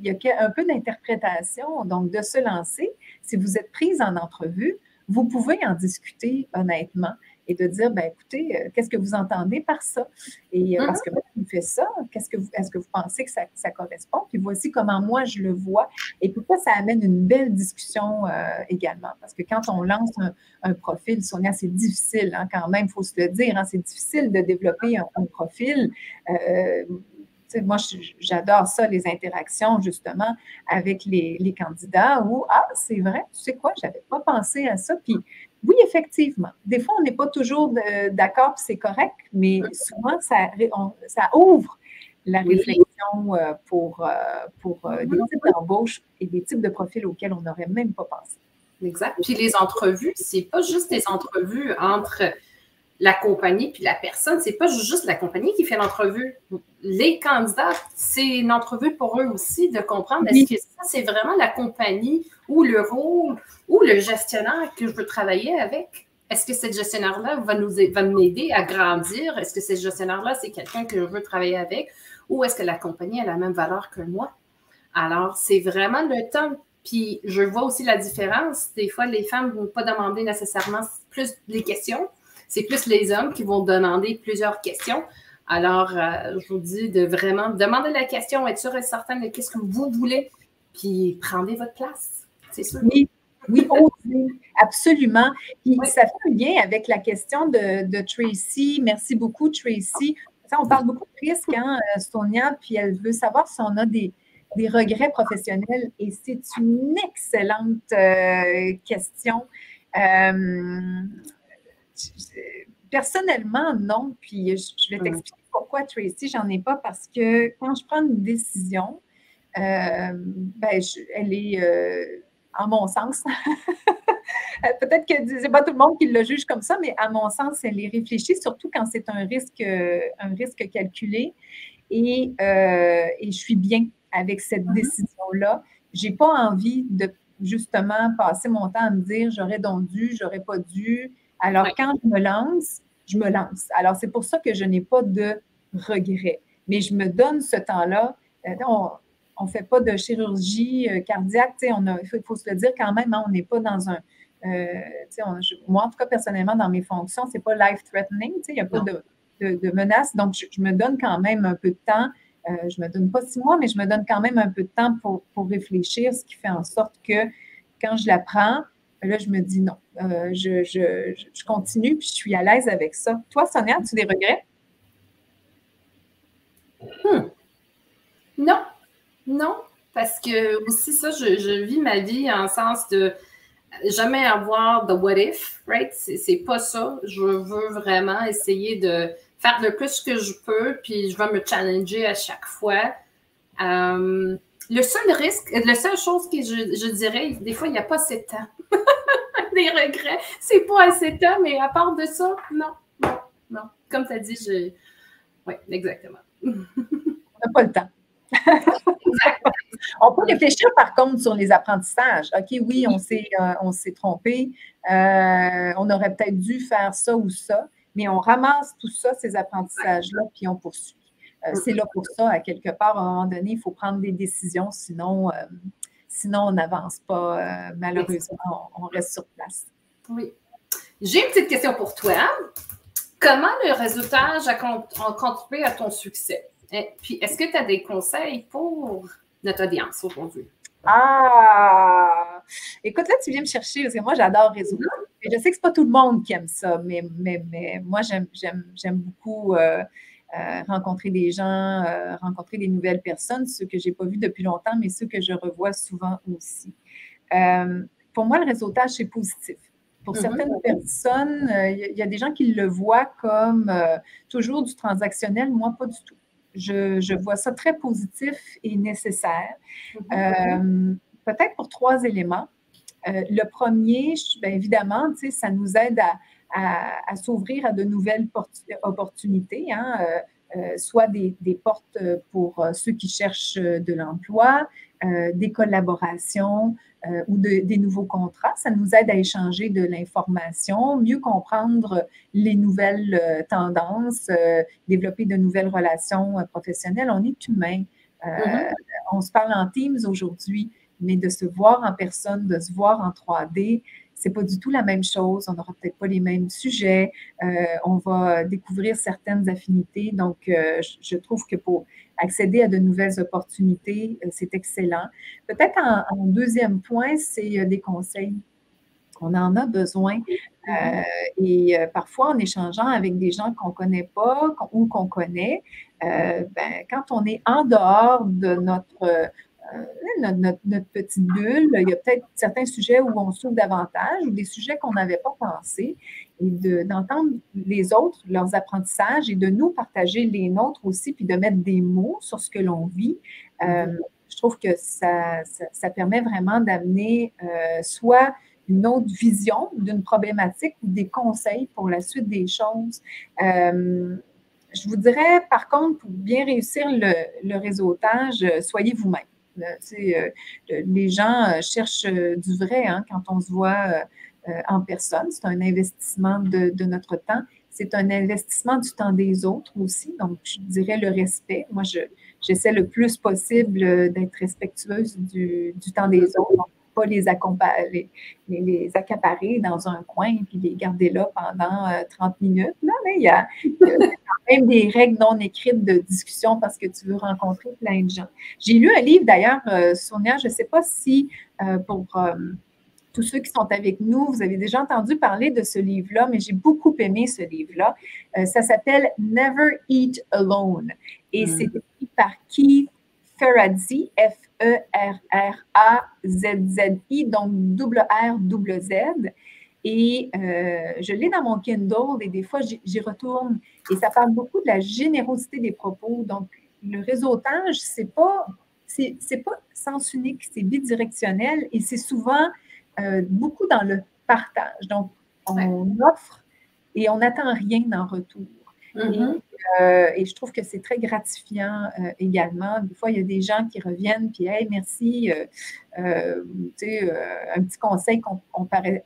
y a un peu d'interprétation, donc de se lancer. Si vous êtes prise en entrevue, vous pouvez en discuter honnêtement et de dire, ben, écoutez, euh, qu'est-ce que vous entendez par ça? Et euh, parce que moi, je fais ça, qu'est-ce que vous, est-ce que vous pensez que ça, ça, correspond? Puis voici comment moi je le vois. Et pourquoi ça amène une belle discussion euh, également. Parce que quand on lance un, profil, Sonia, c'est difficile hein, quand même, il faut se le dire, hein, c'est difficile de développer un, profil. Moi, j'adore ça, les interactions justement avec les, les candidats où, ah, c'est vrai, tu sais quoi, je n'avais pas pensé à ça. Puis oui, effectivement. Des fois, on n'est pas toujours d'accord, c'est correct, mais souvent, ça, ça ouvre la réflexion euh, pour, euh, pour euh, des types d'embauche et des types de profils auxquels on n'aurait même pas pensé. Exact. Puis les entrevues, c'est pas juste des entrevues entre la compagnie puis la personne, c'est pas juste la compagnie qui fait l'entrevue. Les candidats, c'est une entrevue pour eux aussi de comprendre est-ce que ça, c'est vraiment la compagnie ou le rôle ou le gestionnaire que je veux travailler avec. Est-ce que ce gestionnaire-là va nous va m'aider à grandir? Est-ce que ce gestionnaire-là, c'est quelqu'un que je veux travailler avec? Ou est-ce que la compagnie a la même valeur que moi? Alors, c'est vraiment le temps. Puis, je vois aussi la différence. Des fois, les femmes ne vont pas demander nécessairement plus des questions c'est plus les hommes qui vont demander plusieurs questions. Alors, euh, je vous dis de vraiment demander la question, être sûr et certain de qu'est-ce que vous voulez, puis prenez votre place. c'est sûr. Oui, oui, absolument. Puis ça fait un lien avec la question de, Tracy. Merci beaucoup, Tracy. Ça, on parle beaucoup de risques, hein, Sonia, puis elle veut savoir si on a des, regrets professionnels et c'est une excellente euh, question. Euh, personnellement, non. Puis je, vais t'expliquer pourquoi, Tracy, j'en ai pas parce que quand je prends une décision, euh, ben, elle est à mon sens. Peut-être que c'est pas tout le monde qui le juge comme ça, mais à mon sens, elle est réfléchie, surtout quand c'est un risque, un risque calculé. Et, euh, et je suis bien avec cette mm-hmm. décision-là. Je n'ai pas envie de justement passer mon temps à me dire j'aurais donc dû, j'aurais pas dû. Alors, quand je me lance, je me lance. Alors, c'est pour ça que je n'ai pas de regrets. Mais je me donne ce temps-là. Euh, on ne fait pas de chirurgie euh, cardiaque. Il faut, se le dire quand même, hein, on n'est pas dans un. Euh, moi, en tout cas, personnellement, dans mes fonctions, ce n'est pas life-threatening. Il n'y a pas de, de, menace. Donc, je, me donne quand même un peu de temps. Euh, je ne me donne pas six mois, mais je me donne quand même un peu de temps pour, réfléchir, ce qui fait en sorte que quand je la prends, là, je me dis non. je, continue, puis je suis à l'aise avec ça. Toi, Sonia, as-tu des regrets? Hmm. Non, non, parce que aussi ça, je, vis ma vie en sens de jamais avoir de what if, right? C'est pas ça. Je veux vraiment essayer de faire le plus que je peux, puis je vais me challenger à chaque fois. Euh, le seul risque, la seule chose que je, dirais, des fois, il n'y a pas assez de temps. Des regrets, c'est pas assez de temps, mais à part de ça, non, non, non. Comme tu as dit, je. Oui, exactement. On n'a pas le temps. on peut réfléchir par contre sur les apprentissages. OK, oui, on s'est, euh, trompé. Euh, on aurait peut-être dû faire ça ou ça, mais on ramasse tout ça, ces apprentissages-là, puis on poursuit. Euh, c'est là pour ça, à quelque part, à un moment donné, il faut prendre des décisions, sinon, sinon on n'avance pas. malheureusement, on, reste sur place. Oui. J'ai une petite question pour toi. Comment le réseautage a contribué à ton succès? Et puis, est-ce que tu as des conseils pour notre audience aujourd'hui? Ah! Écoute, là, tu viens me chercher parce que moi, j'adore résoudre. Je sais que ce n'est pas tout le monde qui aime ça, mais, mais, mais moi, j'aime beaucoup euh, euh, rencontrer des gens, euh, rencontrer des nouvelles personnes, ceux que je n'ai pas vus depuis longtemps, mais ceux que je revois souvent aussi. pour moi, le réseautage, c'est positif. Pour mm-hmm. certaines personnes, il y, a des gens qui le voient comme toujours du transactionnel, moi, pas du tout je, vois ça très positif et nécessaire. Mm-hmm. Euh, peut-être pour trois éléments. Euh, le premier, bien évidemment, ça nous aide à, s'ouvrir à de nouvelles opportunités, hein, euh, soit des, portes pour ceux qui cherchent de l'emploi, des collaborations, euh, ou des nouveaux contrats. Ça nous aide à échanger de l'information, mieux comprendre les nouvelles euh, tendances, euh, développer de nouvelles relations professionnelles. On est humain. Mm-hmm. On se parle en Teams aujourd'hui, mais de se voir en personne, de se voir en 3D, c'est pas du tout la même chose. On n'aura peut-être pas les mêmes sujets. on va découvrir certaines affinités. Donc, je, trouve que pour accéder à de nouvelles opportunités, euh, c'est excellent. Peut-être en, deuxième point, c'est euh, des conseils. On en a besoin. Euh, et parfois, en échangeant avec des gens qu'on ne connaît pas ou qu'on connaît, ben, quand on est en dehors de notre notre, petite bulle. Il y a peut-être certains sujets où on s'ouvre davantage ou des sujets qu'on n'avait pas pensé et d'entendre les autres, leurs apprentissages et de nous partager les nôtres aussi, puis de mettre des mots sur ce que l'on vit. Euh, mm-hmm. je trouve que ça, ça, permet vraiment d'amener euh, soit une autre vision d'une problématique ou des conseils pour la suite des choses. Euh, je vous dirais, par contre, pour bien réussir le, le réseautage, soyez vous-même. Les gens cherchent du vrai hein, quand on se voit euh, en personne. C'est un investissement de, notre temps. C'est un investissement du temps des autres aussi. Donc, je dirais le respect. Moi, j'essaie le plus possible euh, d'être respectueuse du, temps des autres. Pas les, les, les, accaparer dans un coin et puis les garder là pendant 30 euh, minutes. Non, mais il y a, quand même des règles non écrites de discussion parce que tu veux rencontrer plein de gens. J'ai lu un livre d'ailleurs, Sonia, je ne sais pas si pour tous ceux qui sont avec nous, vous avez déjà entendu parler de ce livre-là, mais j'ai beaucoup aimé ce livre-là. ça s'appelle Never Eat Alone et mm. c'est écrit par Keith Ferrazzi, F-E-R-R-A-Z-Z-I, donc double R, double Z. Et euh, je l'ai dans mon Kindle et des fois, j'y retourne et ça parle beaucoup de la générosité des propos. Donc, le réseautage, c'est pas, c'est, pas sens unique, c'est bidirectionnel et c'est souvent euh, beaucoup dans le partage. Donc, on offre et on n'attend rien en retour. Mm-hmm. Euh, et, je trouve que c'est très gratifiant euh, également. Des fois, il y a des gens qui reviennent, puis hey, merci, euh, tu sais, un petit conseil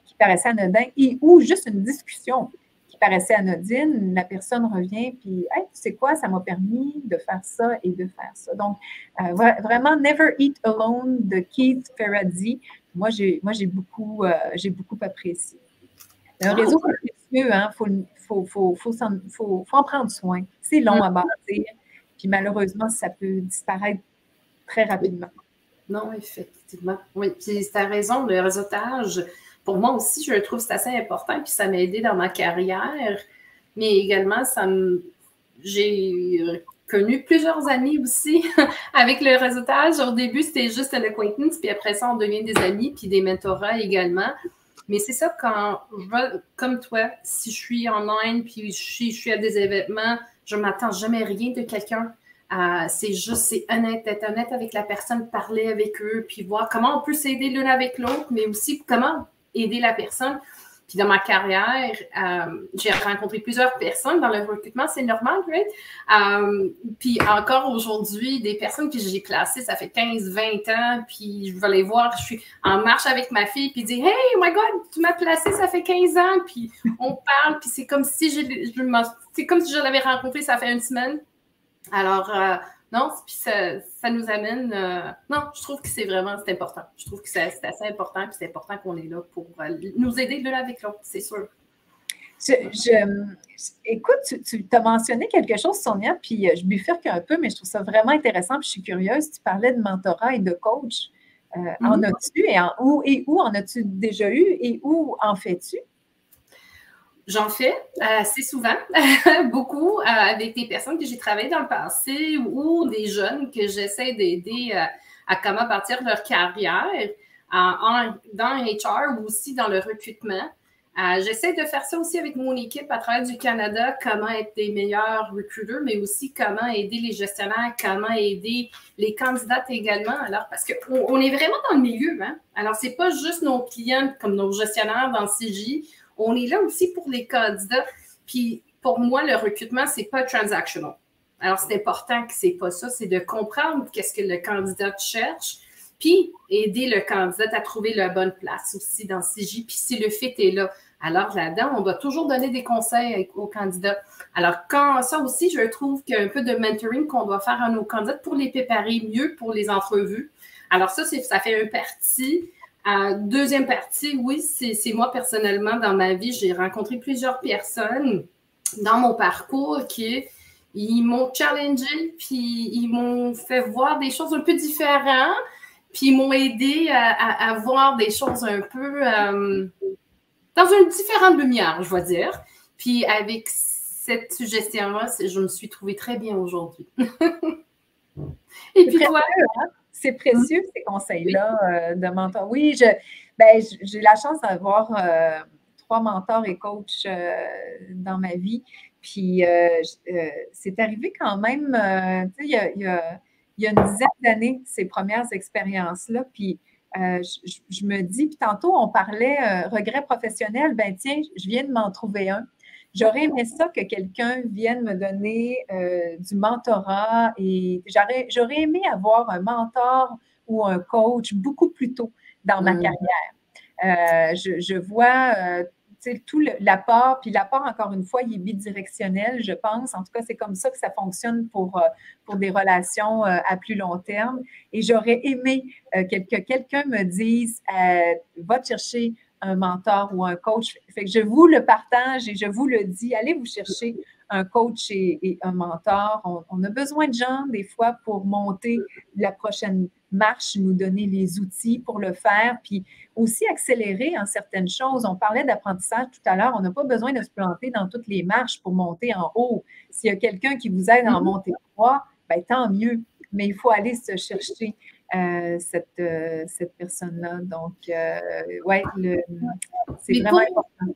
qui paraissait anodin, et, ou juste une discussion qui paraissait anodine, la personne revient, puis hey, tu sais quoi, ça m'a permis de faire ça et de faire ça. Donc, vraiment, Never Eat Alone de Keith Ferrazzi, moi, j'ai beaucoup, j'ai beaucoup apprécié. Un ah, réseau précieux, hein, faut, faut, faut, faut, en prendre soin. C'est long à mm. bâtir, puis malheureusement, ça peut disparaître très rapidement. Non, effectivement. Oui, puis tu as raison, le réseautage, pour moi aussi, je trouve que c'est assez important, puis ça m'a aidé dans ma carrière, mais également, ça j'ai connu plusieurs amis aussi avec le réseautage. Au début, c'était juste un acquaintance, puis après ça, on devient des amis, puis des mentorats également. Mais c'est ça, quand je comme toi, si je suis en ligne, puis je suis, à des événements, je m'attends jamais rien de quelqu'un. Euh, c'est juste, c'est honnête, être honnête avec la personne, parler avec eux, puis voir comment on peut s'aider l'une avec l'autre, mais aussi comment aider la personne. Puis dans ma carrière, euh, j'ai rencontré plusieurs personnes dans le recrutement, c'est normal, right? Euh, puis encore aujourd'hui, des personnes que j'ai placées, ça fait 15, 20 ans, puis je vais les voir, je suis en marche avec ma fille, puis dire Hey, my God, tu m'as placé, ça fait 15 ans, puis on parle, puis c'est comme si je, je l'avais rencontré, ça fait une semaine. Alors, euh, non, puis ça, nous amène. Euh, non, je trouve que c'est vraiment c'est important. Je trouve que c'est assez important, puis c'est important qu'on est là pour euh, nous aider de là avec l'autre, c'est sûr. Je, écoute, tu, as mentionné quelque chose, Sonia, puis euh, je bifurque un peu, mais je trouve ça vraiment intéressant, puis je suis curieuse. Tu parlais de mentorat et de coach. En mm-hmm. as-tu et, en, où, et où en as-tu déjà eu et où en fais-tu? J'en fais assez souvent, beaucoup, euh, avec des personnes que j'ai travaillé dans le passé ou des jeunes que j'essaie d'aider euh, à comment partir leur carrière en, dans HR ou aussi dans le recrutement. Euh, j'essaie de faire ça aussi avec mon équipe à travers du Canada, comment être des meilleurs recruteurs, mais aussi comment aider les gestionnaires, comment aider les candidates également. Alors, parce qu'on on est vraiment dans le milieu. Hein? Alors, ce n'est pas juste nos clients comme nos gestionnaires dans CJ on est là aussi pour les candidats. Puis pour moi, le recrutement, c'est pas transactional. Alors, c'est important que c'est pas ça, c'est de comprendre qu'est-ce que le candidat cherche, puis aider le candidat à trouver la bonne place aussi dans CJ. Puis si le fit est là, alors là-dedans, on doit toujours donner des conseils aux candidats. Alors, quand ça aussi, je trouve qu'il y a un peu de mentoring qu'on doit faire à nos candidats pour les préparer mieux pour les entrevues. Alors, ça, ça fait un parti deuxième partie, oui, c'est moi personnellement dans ma vie, j'ai rencontré plusieurs personnes dans mon parcours qui ils m'ont challengé, puis ils m'ont fait voir des choses un peu différentes, puis ils m'ont aidé à, voir des choses un peu euh, dans une différente lumière, je vais dire. Puis avec cette suggestion-là, je me suis trouvée très bien aujourd'hui. Et puis toi? C'est précieux, ces conseils-là euh, de mentor. Oui, ben, j'ai la chance d'avoir euh, trois mentors et coachs euh, dans ma vie. Puis, c'est arrivé quand même, tu sais, il y a, une dizaine d'années, ces premières expériences-là. Puis, je, me dis, puis tantôt, on parlait regret professionnel. Ben tiens, je viens de m'en trouver un. J'aurais aimé ça que quelqu'un vienne me donner euh, du mentorat et j'aurais aimé avoir un mentor ou un coach beaucoup plus tôt dans ma mm. carrière. Euh, je, vois euh, tout l'apport, puis l'apport, encore une fois, il est bidirectionnel, je pense. En tout cas, c'est comme ça que ça fonctionne pour, pour des relations à plus long terme. Et j'aurais aimé que quelqu'un me dise, va chercher un mentor ou un coach. Fait que je vous le partage et je vous le dis, allez vous chercher un coach et, un mentor. On, a besoin de gens, des fois, pour monter la prochaine marche, nous donner les outils pour le faire, puis aussi accélérer en certaines choses. On parlait d'apprentissage tout à l'heure. On n'a pas besoin de se planter dans toutes les marches pour monter en haut. S'il y a quelqu'un qui vous aide à en mm-hmm. monter trois, ben, tant mieux. Mais il faut aller se chercher euh, cette, euh, cette personne-là. Donc, euh, ouais, c'est vraiment important.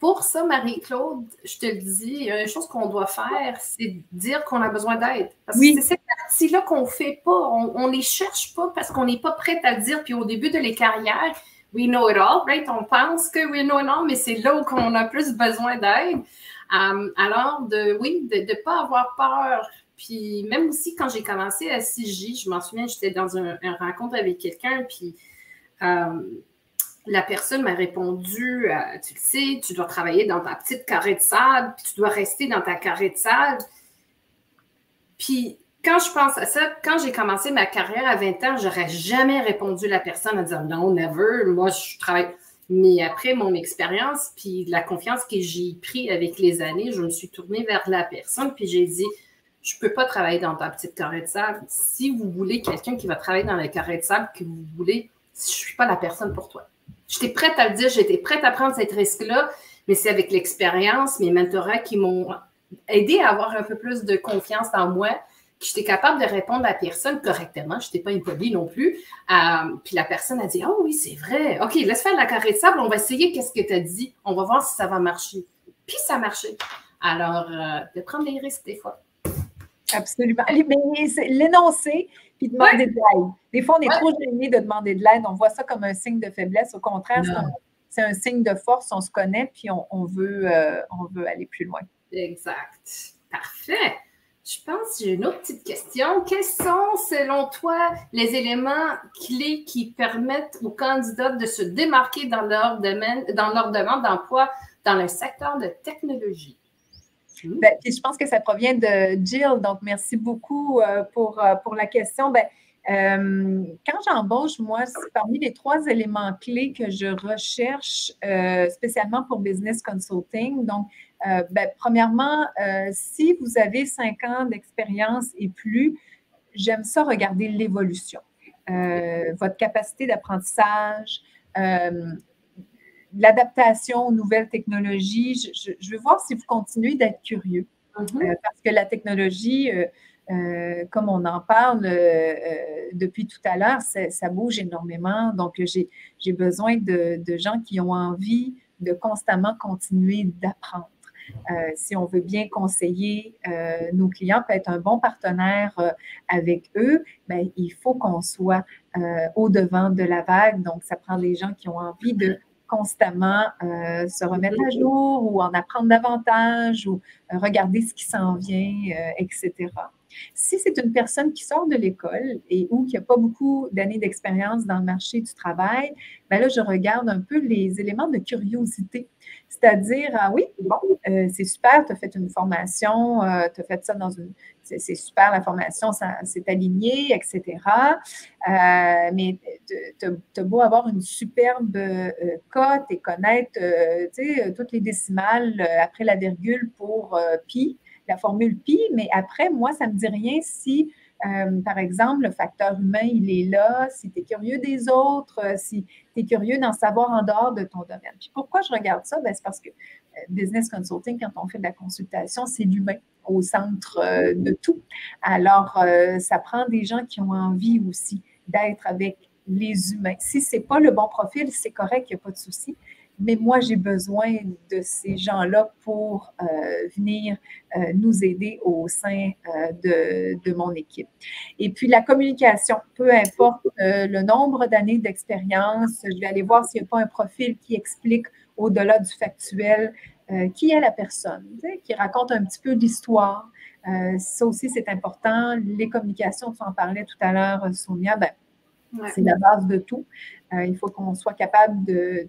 Pour ça, Marie-Claude, je te le dis, une chose qu'on doit faire, c'est dire qu'on a besoin d'aide. Parce que c'est cette partie-là qu'on ne fait pas. On ne les cherche pas parce qu'on n'est pas prête à dire. Puis au début de les carrières, we know it all, right? On pense que we know it all, mais c'est là où on a plus besoin d'aide. alors, de, oui, de ne pas avoir peur puis même aussi, quand j'ai commencé à 6J, je m'en souviens, j'étais dans un, rencontre avec quelqu'un, puis euh, la personne m'a répondu euh, Tu le sais, tu dois travailler dans ta petite carré de sable, puis tu dois rester dans ta carré de sable. Puis quand je pense à ça, quand j'ai commencé ma carrière à 20 ans, j'aurais jamais répondu à la personne en disant non, never, moi je travaille. Mais après mon expérience, puis la confiance que j'ai pris avec les années, je me suis tournée vers la personne, puis j'ai dit je ne peux pas travailler dans ta petite carré de sable. Si vous voulez quelqu'un qui va travailler dans le carré de sable que vous voulez, je ne suis pas la personne pour toi. J'étais prête à le dire, j'étais prête à prendre cet risque-là, mais c'est avec l'expérience, mes mentorats qui m'ont aidé à avoir un peu plus de confiance en moi, que j'étais capable de répondre à la personne correctement. Je n'étais pas impolie non plus. Euh, puis la personne a dit Oh oui, c'est vrai. OK, laisse faire la carré de sable, on va essayer qu'est-ce que tu as dit. On va voir si ça va marcher. Puis ça a marché. Alors, euh, de prendre des risques des fois. Absolument. L'énoncer, puis demander de l'aide. Des fois, on est trop gêné de demander de l'aide. On voit ça comme un signe de faiblesse. Au contraire, c'est un, signe de force. On se connaît, puis on, veut, euh, on veut aller plus loin. Exact. Parfait. Je pense que j'ai une autre petite question. Quels sont, selon toi, les éléments clés qui permettent aux candidats de se démarquer dans leur domaine, dans leur demande d'emploi dans le secteur de technologie? Ben, je pense que ça provient de Jill, donc merci beaucoup euh, pour, euh, pour la question. Ben, euh, quand j'embauche, moi, parmi les trois éléments clés que je recherche spécialement pour business consulting. Donc, ben, premièrement, si vous avez cinq ans d'expérience et plus, j'aime ça regarder l'évolution, votre capacité d'apprentissage, l'adaptation aux nouvelles technologies. Je, veux voir si vous continuez d'être curieux. Mm-hmm. Euh, parce que la technologie, euh, euh, comme on en parle depuis tout à l'heure, ça bouge énormément. Donc, j'ai besoin de, gens qui ont envie de constamment continuer d'apprendre. si on veut bien conseiller nos clients, peut être un bon partenaire avec eux, ben, il faut qu'on soit au devant de la vague. Donc, ça prend des gens qui ont envie de constamment euh, se remettre à jour ou en apprendre davantage ou euh, regarder ce qui s'en vient, euh, etc. Si c'est une personne qui sort de l'école et ou qui n'a pas beaucoup d'années d'expérience dans le marché du travail, ben là, je regarde un peu les éléments de curiosité. C'est-à-dire, ah oui, bon, euh, c'est super, tu as fait une formation, euh, tu as fait ça dans une. C'est super, la formation, ça s'est aligné, etc. Euh, mais tu as beau avoir une superbe cote et connaître toutes les décimales après la virgule pour pi, la formule pi, mais après, moi, ça ne me dit rien si euh, par exemple, le facteur humain, il est là. Si tu es curieux des autres, euh, si tu es curieux d'en savoir en dehors de ton domaine. Puis pourquoi je regarde ça? Ben, c'est parce que euh, business consulting, quand on fait de la consultation, c'est l'humain au centre de tout. Alors, ça prend des gens qui ont envie aussi d'être avec les humains. Si ce n'est pas le bon profil, c'est correct, il n'y a pas de souci mais moi, j'ai besoin de ces gens-là pour euh, venir euh, nous aider au sein euh, de, de, mon équipe. Et puis, la communication, peu importe le nombre d'années d'expérience, je vais aller voir s'il n'y a pas un profil qui explique au-delà du factuel qui est la personne, qui raconte un petit peu l'histoire. ça aussi, c'est important. Les communications, tu en parlais tout à l'heure, Sonia, ben, c'est la base de tout. Euh, il faut qu'on soit capable de,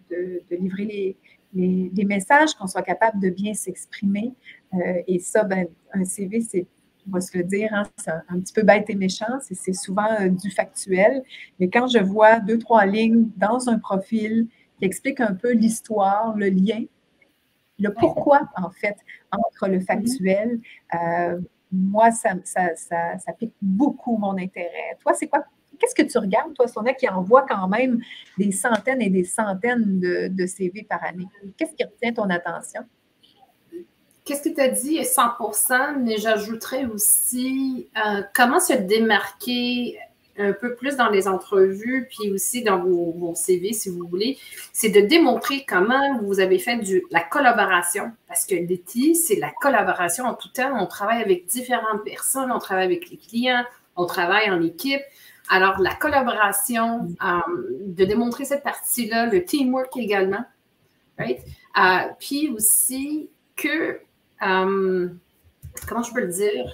livrer les, messages, qu'on soit capable de bien s'exprimer. Euh, et ça, ben, un CV, c'est, on va se le dire, hein, c'est un, petit peu bête et méchant, c'est, souvent euh, du factuel. Mais quand je vois deux, trois lignes dans un profil qui explique un peu l'histoire, le lien, le pourquoi, en fait, entre le factuel. Euh, moi, ça, ça, ça, ça, pique beaucoup mon intérêt. Toi, c'est quoi? Qu'est-ce que tu regardes, toi, Sonia, qui envoie quand même des centaines et des centaines de, CV par année? Qu'est-ce qui retient ton attention? Qu'est-ce que tu as dit 100%, mais j'ajouterais aussi euh, comment se démarquer un peu plus dans les entrevues, puis aussi dans vos, CV, si vous voulez, c'est de démontrer comment vous avez fait la collaboration. Parce que l'ETI, c'est la collaboration en tout temps. On travaille avec différentes personnes, on travaille avec les clients, on travaille en équipe. Alors, la collaboration, euh, de démontrer cette partie-là, le teamwork également, right? Euh, puis aussi que euh, comment je peux le dire?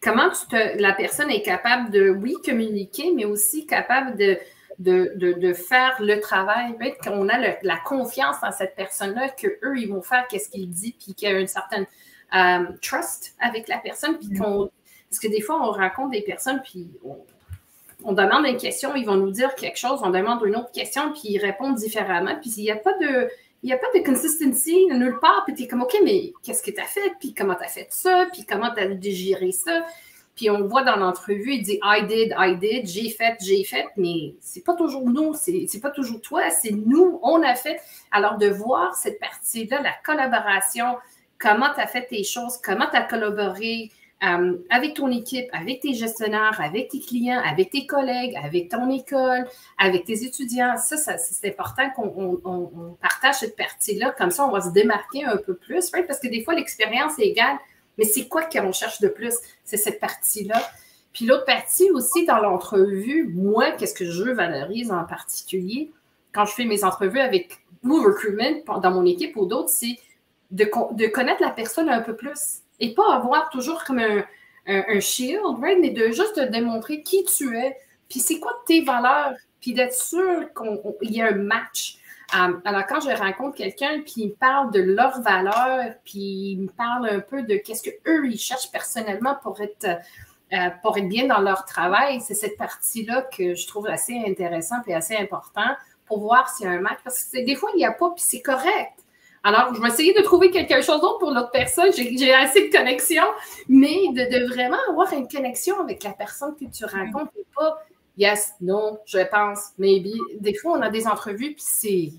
Comment la personne est capable de, oui, communiquer, mais aussi capable de, de, faire le travail, qu'on a la confiance dans cette personne-là, qu'eux, ils vont faire qu'est-ce qu'il dit, puis qu'il y a une certaine trust avec la personne, puis qu'on. Parce que des fois, on rencontre des personnes, puis on, demande une question, ils vont nous dire quelque chose, on demande une autre question, puis ils répondent différemment, puis il n'y a pas de il de consistency nulle part. Puis tu es comme, OK, mais qu'est-ce que tu as fait? Puis comment tu as fait ça? Puis comment tu as digéré ça? Puis on voit dans l'entrevue, il dit I did, I did, j'ai fait, j'ai fait, mais c'est pas toujours nous, c'est pas toujours toi, c'est nous, on a fait. Alors de voir cette partie-là, la collaboration, comment tu as fait tes choses, comment tu as collaboré, euh, avec ton équipe, avec tes gestionnaires, avec tes clients, avec tes collègues, avec ton école, avec tes étudiants. Ça, c'est important qu'on partage cette partie-là. Comme ça, on va se démarquer un peu plus, parce que des fois, l'expérience est égale. Mais c'est quoi qu'on cherche de plus? C'est cette partie-là. Puis l'autre partie aussi dans l'entrevue, moi, qu'est-ce que je valorise en particulier? Quand je fais mes entrevues avec ou recruitment dans mon équipe ou d'autres, c'est de, de connaître la personne un peu plus et pas avoir toujours comme un, shield, right? mais de juste te démontrer qui tu es, puis c'est quoi tes valeurs, puis d'être sûr qu'il y a un match. Um, alors, quand je rencontre quelqu'un, puis il me parle de leurs valeurs, puis il me parle un peu de qu'est-ce qu'eux, ils cherchent personnellement pour être, euh, pour être bien dans leur travail, c'est cette partie-là que je trouve assez intéressante et assez important pour voir s'il y a un match. Parce que des fois, il n'y a pas, puis c'est correct. Alors, je vais essayer de trouver quelque chose d'autre pour l'autre personne. J'ai assez de connexion, mais de, vraiment avoir une connexion avec la personne que tu rencontres et pas yes, non, je pense, maybe. Des fois, on a des entrevues, puis c'est.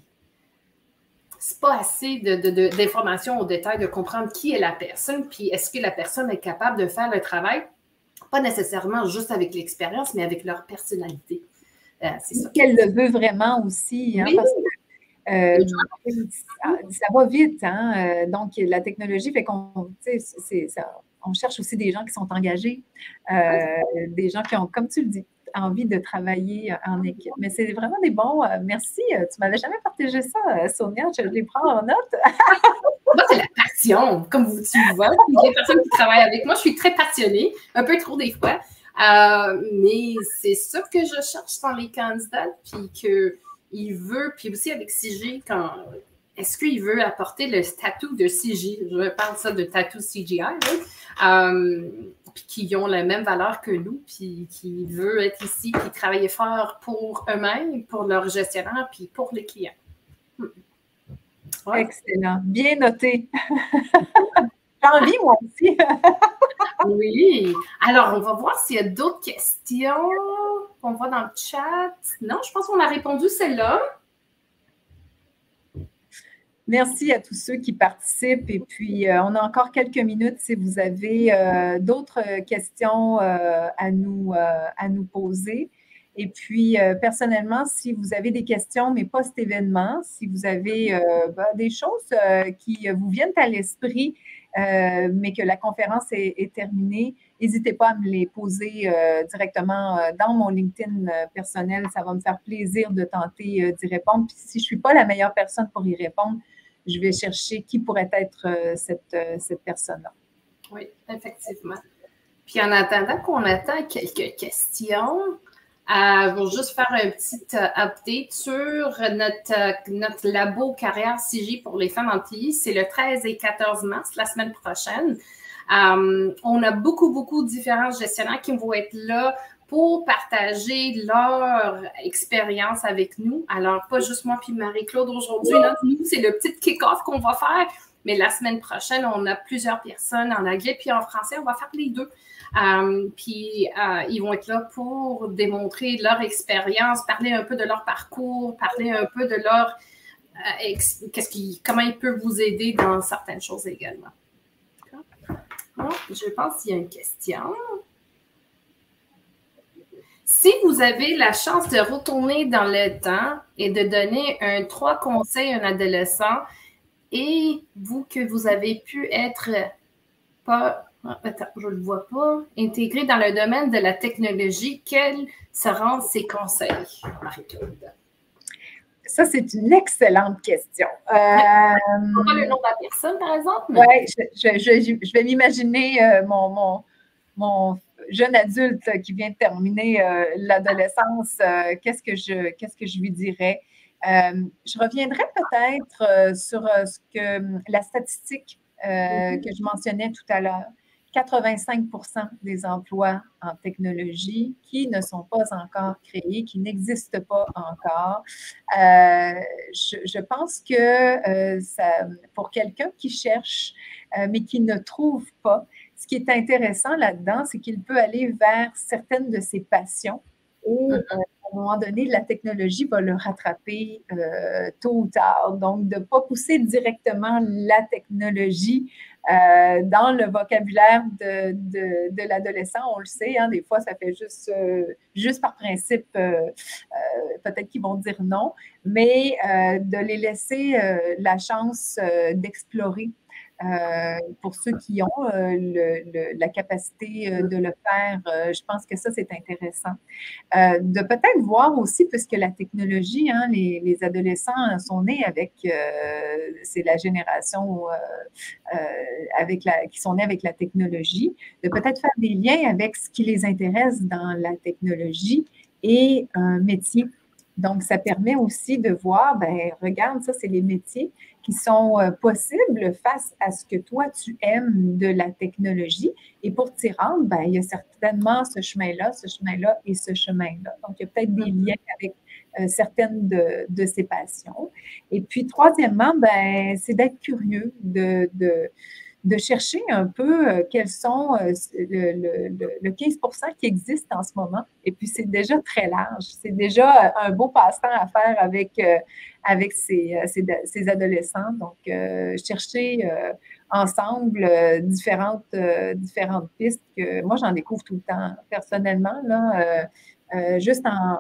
C'est pas assez d'informations au détail de comprendre qui est la personne, puis est-ce que la personne est capable de faire le travail, pas nécessairement juste avec l'expérience, mais avec leur personnalité. Euh, c'est ça. Qu'elle le veut vraiment aussi. Hein, parce que euh, ça, va vite, hein? Euh, donc la technologie fait qu'on, on cherche aussi des gens qui sont engagés, euh, des gens qui ont, comme tu le dis, envie de travailler en équipe. Mais c'est vraiment des bons. merci. Tu m'avais jamais partagé ça, Sonia. Je les prends en note. moi, c'est la passion, comme vous, tu vois. Les personnes qui travaillent avec moi, je suis très passionnée, un peu trop des fois. mais c'est ça que je cherche dans les candidats, puis que il veut, puis aussi avec CG, quand est-ce qu'il veut apporter le statut de CG? Je parle ça de tattoo CGI, euh, puis qui ont la même valeur que nous, puis qui veut être ici, puis travailler fort pour eux-mêmes, pour leurs gestionnaires, puis pour les clients. Hmm. Excellent. Bien noté. J'ai envie, moi aussi. oui. Alors, on va voir s'il y a d'autres questions qu'on voit dans le chat? Non, je pense qu'on a répondu celle-là. Merci à tous ceux qui participent. Et puis, euh, on a encore quelques minutes si vous avez euh, d'autres questions euh, à, nous, à nous poser. Et puis, personnellement, si vous avez des questions, mais pas cet événement, si vous avez ben, des choses qui vous viennent à l'esprit, mais que la conférence est terminée, N'hésitez pas à me les poser euh, directement euh, dans mon LinkedIn euh, personnel. Ça va me faire plaisir de tenter d'y répondre. Puis si je ne suis pas la meilleure personne pour y répondre, je vais chercher qui pourrait être cette, cette personne-là. Oui, effectivement. Puis en attendant qu'on attend quelques questions, je vais juste faire un petit update sur notre, notre labo carrière CG pour les femmes en. C'est le 13 et 14 mars, la semaine prochaine. Euh, on a beaucoup, beaucoup de différents gestionnaires qui vont être là pour partager leur expérience avec nous. Alors, pas juste moi puis Marie-Claude aujourd'hui. Nous, c'est le petit kick-off qu'on va faire. Mais la semaine prochaine, on a plusieurs personnes en anglais puis en français. On va faire les deux. Euh, puis euh, ils vont être là pour démontrer leur expérience, parler un peu de leur parcours, parler un peu de leur qu'est-ce qui, comment ils peuvent vous aider dans certaines choses également. Je pense qu'il y a une question. Si vous avez la chance de retourner dans le temps et de donner un trois conseils à un adolescent et vous que vous avez pu être pas attends, le vois pas. Intégré dans le domaine de la technologie, quels seront ses conseils, Marie-Claude? Ça, c'est une excellente question. Euh, pas le nom de la personne, par exemple? Oui, je, vais m'imaginer euh, mon, mon, jeune adulte qui vient de terminer euh, l'adolescence. Euh, qu'est-ce, que je, qu'est-ce que je lui dirais? je reviendrai peut-être sur ce que la statistique mm-hmm. que je mentionnais tout à l'heure. 85% des emplois en technologie qui ne sont pas encore créés, qui n'existent pas encore. Euh, je, pense que euh, ça, pour quelqu'un qui cherche, euh, mais qui ne trouve pas, ce qui est intéressant là-dedans, c'est qu'il peut aller vers certaines de ses passions et mm-hmm. à un moment donné, la technologie va le rattraper tôt ou tard. Donc, de ne pas pousser directement la technologie euh, dans le vocabulaire de, de, l'adolescent, on le sait, hein, des fois, ça fait juste, euh, juste par principe, euh, peut-être qu'ils vont dire non, mais de les laisser la chance d'explorer euh, pour ceux qui ont euh, la capacité euh, de le faire, je pense que ça, c'est intéressant. de peut-être voir aussi, puisque la technologie, hein, les, adolescents sont nés avec, c'est la génération avec qui sont nés avec la technologie, de peut-être faire des liens avec ce qui les intéresse dans la technologie et un métier. Donc, ça permet aussi de voir, ben, regarde, ça, c'est les métiers qui sont euh, possibles face à ce que toi, tu aimes de la technologie. Et pour t'y rendre, ben, il y a certainement ce chemin-là, ce chemin-là et ce chemin-là. Donc, il y a peut-être des mm-hmm. liens avec euh, certaines de, de, ces passions. Et puis, troisièmement, ben, c'est d'être curieux, de, de de chercher un peu euh, quels sont euh, le, le, 15% qui existe en ce moment. Et puis, c'est déjà très large. C'est déjà un beau passe-temps à faire avec, euh, avec ces, ces, adolescents. Donc, chercher ensemble différentes, différentes pistes que moi, j'en découvre tout le temps. Personnellement, là, juste en,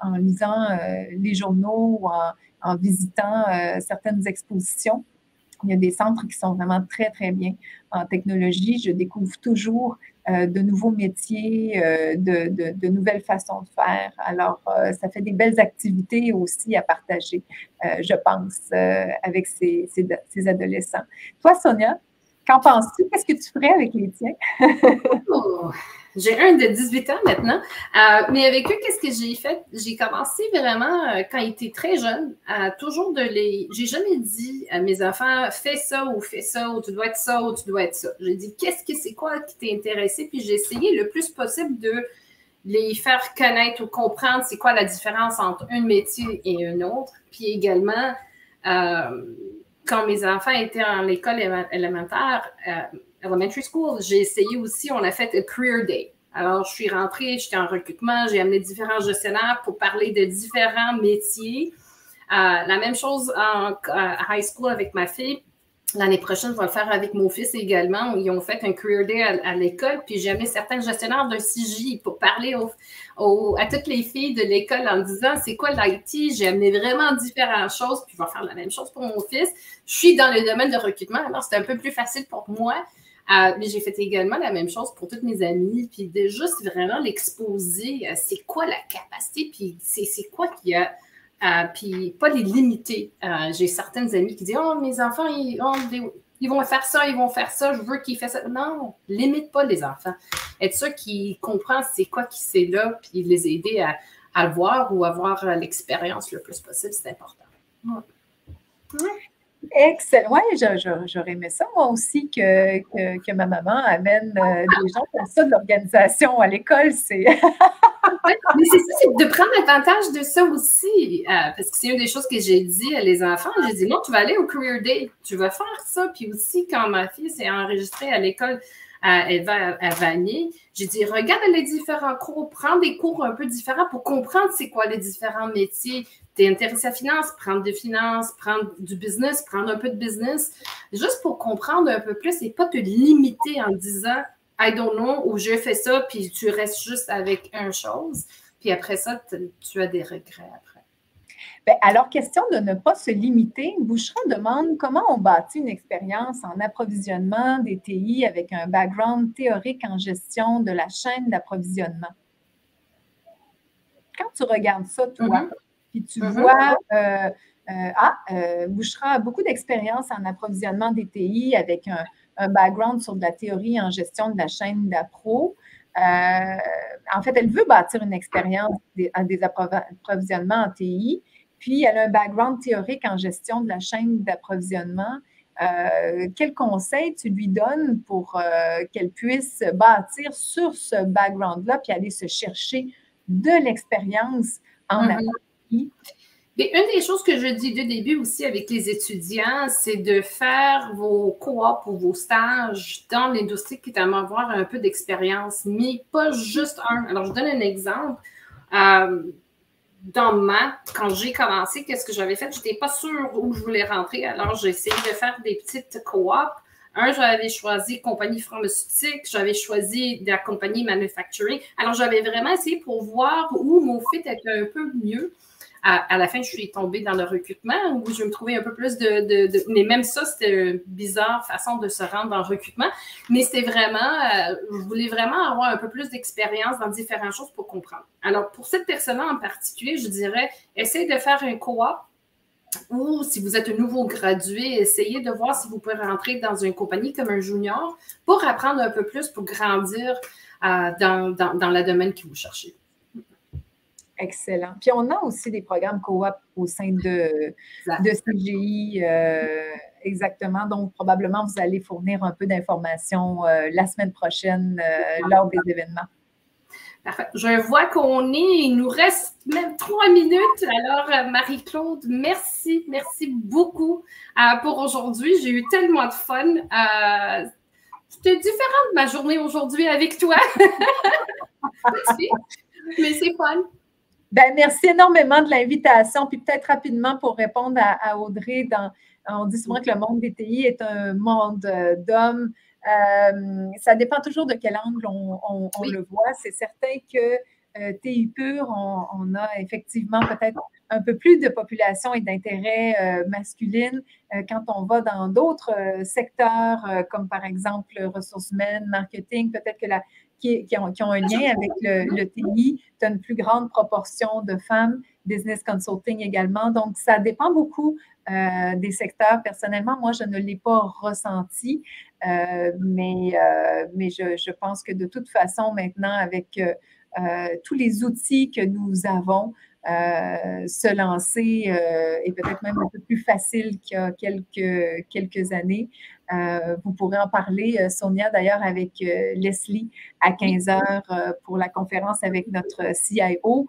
en, lisant les journaux ou en visitant certaines expositions, il y a des centres qui sont vraiment très, très bien en technologie. Je découvre toujours euh, de nouveaux métiers, euh, de, nouvelles façons de faire. Alors, euh, ça fait des belles activités aussi à partager, je pense, avec ces, ces, adolescents. Toi, Sonia, qu'en penses-tu? Qu'est-ce que tu ferais avec les tiens? J'ai un de 18 ans maintenant. Euh, mais avec eux, qu'est-ce que j'ai fait? J'ai commencé vraiment, euh, quand ils étaient très jeunes, à toujours de les. J'ai jamais dit à mes enfants, fais ça ou fais ça, ou tu dois être ça ou tu dois être ça. J'ai dit, qu'est-ce que c'est quoi qui t'est intéressé? Puis j'ai essayé le plus possible de les faire connaître ou comprendre c'est quoi la différence entre un métier et un autre. Puis également, euh, quand mes enfants étaient en école élémentaire, elementary school, j'ai essayé aussi, on a fait un career day. Alors, je suis rentrée, j'étais en recrutement, j'ai amené différents gestionnaires pour parler de différents métiers. Euh, la même chose en high school avec ma fille. L'année prochaine, je vais le faire avec mon fils également. Ils ont fait un career day à, l'école, puis j'ai amené certains gestionnaires d'un CJ pour parler à toutes les filles de l'école en disant c'est quoi l'IT. J'ai amené vraiment différentes choses, puis je vais faire la même chose pour mon fils. Je suis dans le domaine de recrutement, alors c'est un peu plus facile pour moi. Euh, mais j'ai fait également la même chose pour toutes mes amies, puis de juste vraiment l'exposer, euh, c'est quoi la capacité, puis c'est quoi qu'il y a, euh, puis pas les limiter. j'ai certaines amies qui disent Oh, mes enfants, ils, oh, ils, vont faire ça, ils vont faire ça, je veux qu'ils fassent ça. Non, limite pas les enfants. Être sûr qu'ils comprennent c'est quoi qui c'est là, puis les aider à, à, le voir ou avoir l'expérience le plus possible, c'est important. Excellent. Oui, j'aurais aimé ça, moi aussi, que, ma maman amène euh, des gens comme ça de l'organisation à l'école. C'est. mais c'est ça, c'est de prendre l'avantage de ça aussi. Euh, parce que c'est une des choses que j'ai dit à les enfants. J'ai dit non, tu vas aller au Career Day, tu vas faire ça. Puis aussi, quand ma fille s'est enregistrée à l'école, elle va à Vanier. J'ai dit, regarde les différents cours, prends des cours un peu différents pour comprendre c'est quoi les différents métiers. Tu es intéressé à finance, prendre des finances, prendre du business, prendre un peu de business, juste pour comprendre un peu plus et pas te limiter en disant I don't know ou je fais ça, puis tu restes juste avec une chose. Puis après ça, tu as des regrets après. Ben, alors, question de ne pas se limiter, Boucheron demande comment on bâtit une expérience en approvisionnement des TI avec un background théorique en gestion de la chaîne d'approvisionnement. Quand tu regardes ça, toi, mm-hmm. Puis tu mm-hmm. vois, euh, euh, ah, euh, a beaucoup d'expérience en approvisionnement des TI avec un, background sur de la théorie en gestion de la chaîne d'appro. en fait, elle veut bâtir une expérience des, des approvisionnements en TI. Puis, elle a un background théorique en gestion de la chaîne d'approvisionnement. Euh, quel conseil tu lui donnes pour euh, qu'elle puisse bâtir sur ce background-là, puis aller se chercher de l'expérience en mm une des choses que je dis de début aussi avec les étudiants, c'est de faire vos co-op ou vos stages dans l'industrie qui à avoir un peu d'expérience, mais pas juste un. Alors, je donne un exemple. Euh, dans ma, quand j'ai commencé, qu'est-ce que j'avais fait? Je n'étais pas sûre où je voulais rentrer. Alors, j'ai essayé de faire des petites coop. Un, j'avais choisi compagnie pharmaceutique, j'avais choisi la compagnie manufacturing. Alors, j'avais vraiment essayé pour voir où mon fit était un peu mieux à, la fin, je suis tombée dans le recrutement où je me trouvais un peu plus de. mais même ça, c'était une bizarre façon de se rendre dans le recrutement. Mais c'était vraiment. Euh, je voulais vraiment avoir un peu plus d'expérience dans différentes choses pour comprendre. Alors, pour cette personne-là en particulier, je dirais essayez de faire un co-op ou si vous êtes un nouveau gradué, essayez de voir si vous pouvez rentrer dans une compagnie comme un junior pour apprendre un peu plus, pour grandir euh, dans, dans, dans le domaine que vous cherchez. Excellent. Puis on a aussi des programmes coop au sein de, de CGI, euh, exactement. Donc, probablement, vous allez fournir un peu d'informations euh, la semaine prochaine euh, lors des événements. Parfait. Je vois qu'on est, il nous reste même trois minutes. Alors, Marie-Claude, merci, merci beaucoup pour aujourd'hui. J'ai eu tellement de fun. C'était différent de ma journée aujourd'hui avec toi. Mais c'est fun. Ben, merci énormément de l'invitation. Puis peut-être rapidement pour répondre à, Audrey, dans, on dit souvent que le monde des TI est un monde euh, d'hommes. Euh, ça dépend toujours de quel angle on, le voit. C'est certain que euh, TI pur, on, a effectivement peut-être un peu plus de population et d'intérêt euh, masculine quand on va dans d'autres secteurs, comme par exemple ressources humaines, marketing. Peut-être que la, qui, ont, un lien avec le, TI. Tu as une plus grande proportion de femmes, business consulting également. Donc, ça dépend beaucoup euh, des secteurs. Personnellement, moi, je ne l'ai pas ressenti, euh, mais, euh, mais je, pense que de toute façon, maintenant, avec tous les outils que nous avons, se lancer est peut-être même un peu plus facile qu'il y a quelques, quelques années. Euh, vous pourrez en parler, euh, Sonia, d'ailleurs, avec euh, Leslie à 15 heures pour la conférence avec notre CIO,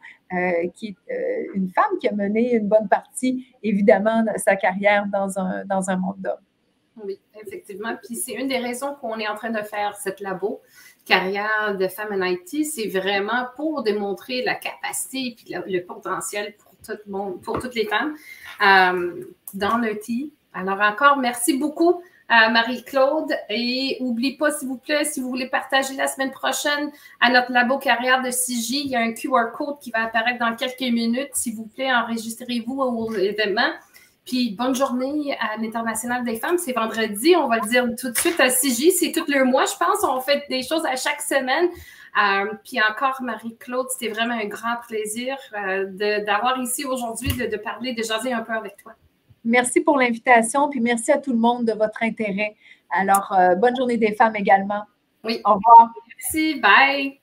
qui est une femme qui a mené une bonne partie, évidemment, de sa carrière dans un, dans un monde d'hommes. Oui, effectivement. Puis c'est une des raisons qu'on est en train de faire cette labo carrière de femmes en IT, c'est vraiment pour démontrer la capacité et le, potentiel pour tout monde, pour toutes les femmes dans l'IT. Alors encore, merci beaucoup à Marie-Claude. Et n'oubliez pas, s'il vous plaît, si vous voulez partager la semaine prochaine à notre labo carrière de CJ, il y a un QR code qui va apparaître dans quelques minutes. S'il vous plaît, enregistrez-vous au événement. Puis bonne journée à l'International des femmes. C'est vendredi, on va le dire tout de suite à CJ. C'est tout le mois, je pense. On fait des choses à chaque semaine. Euh, puis encore, Marie-Claude, c'était vraiment un grand plaisir euh, d'avoir ici aujourd'hui, de, de parler, de jaser un peu avec toi. Merci pour l'invitation, puis merci à tout le monde de votre intérêt. Alors, euh, bonne journée des femmes également. Oui. Au revoir. Merci. Bye.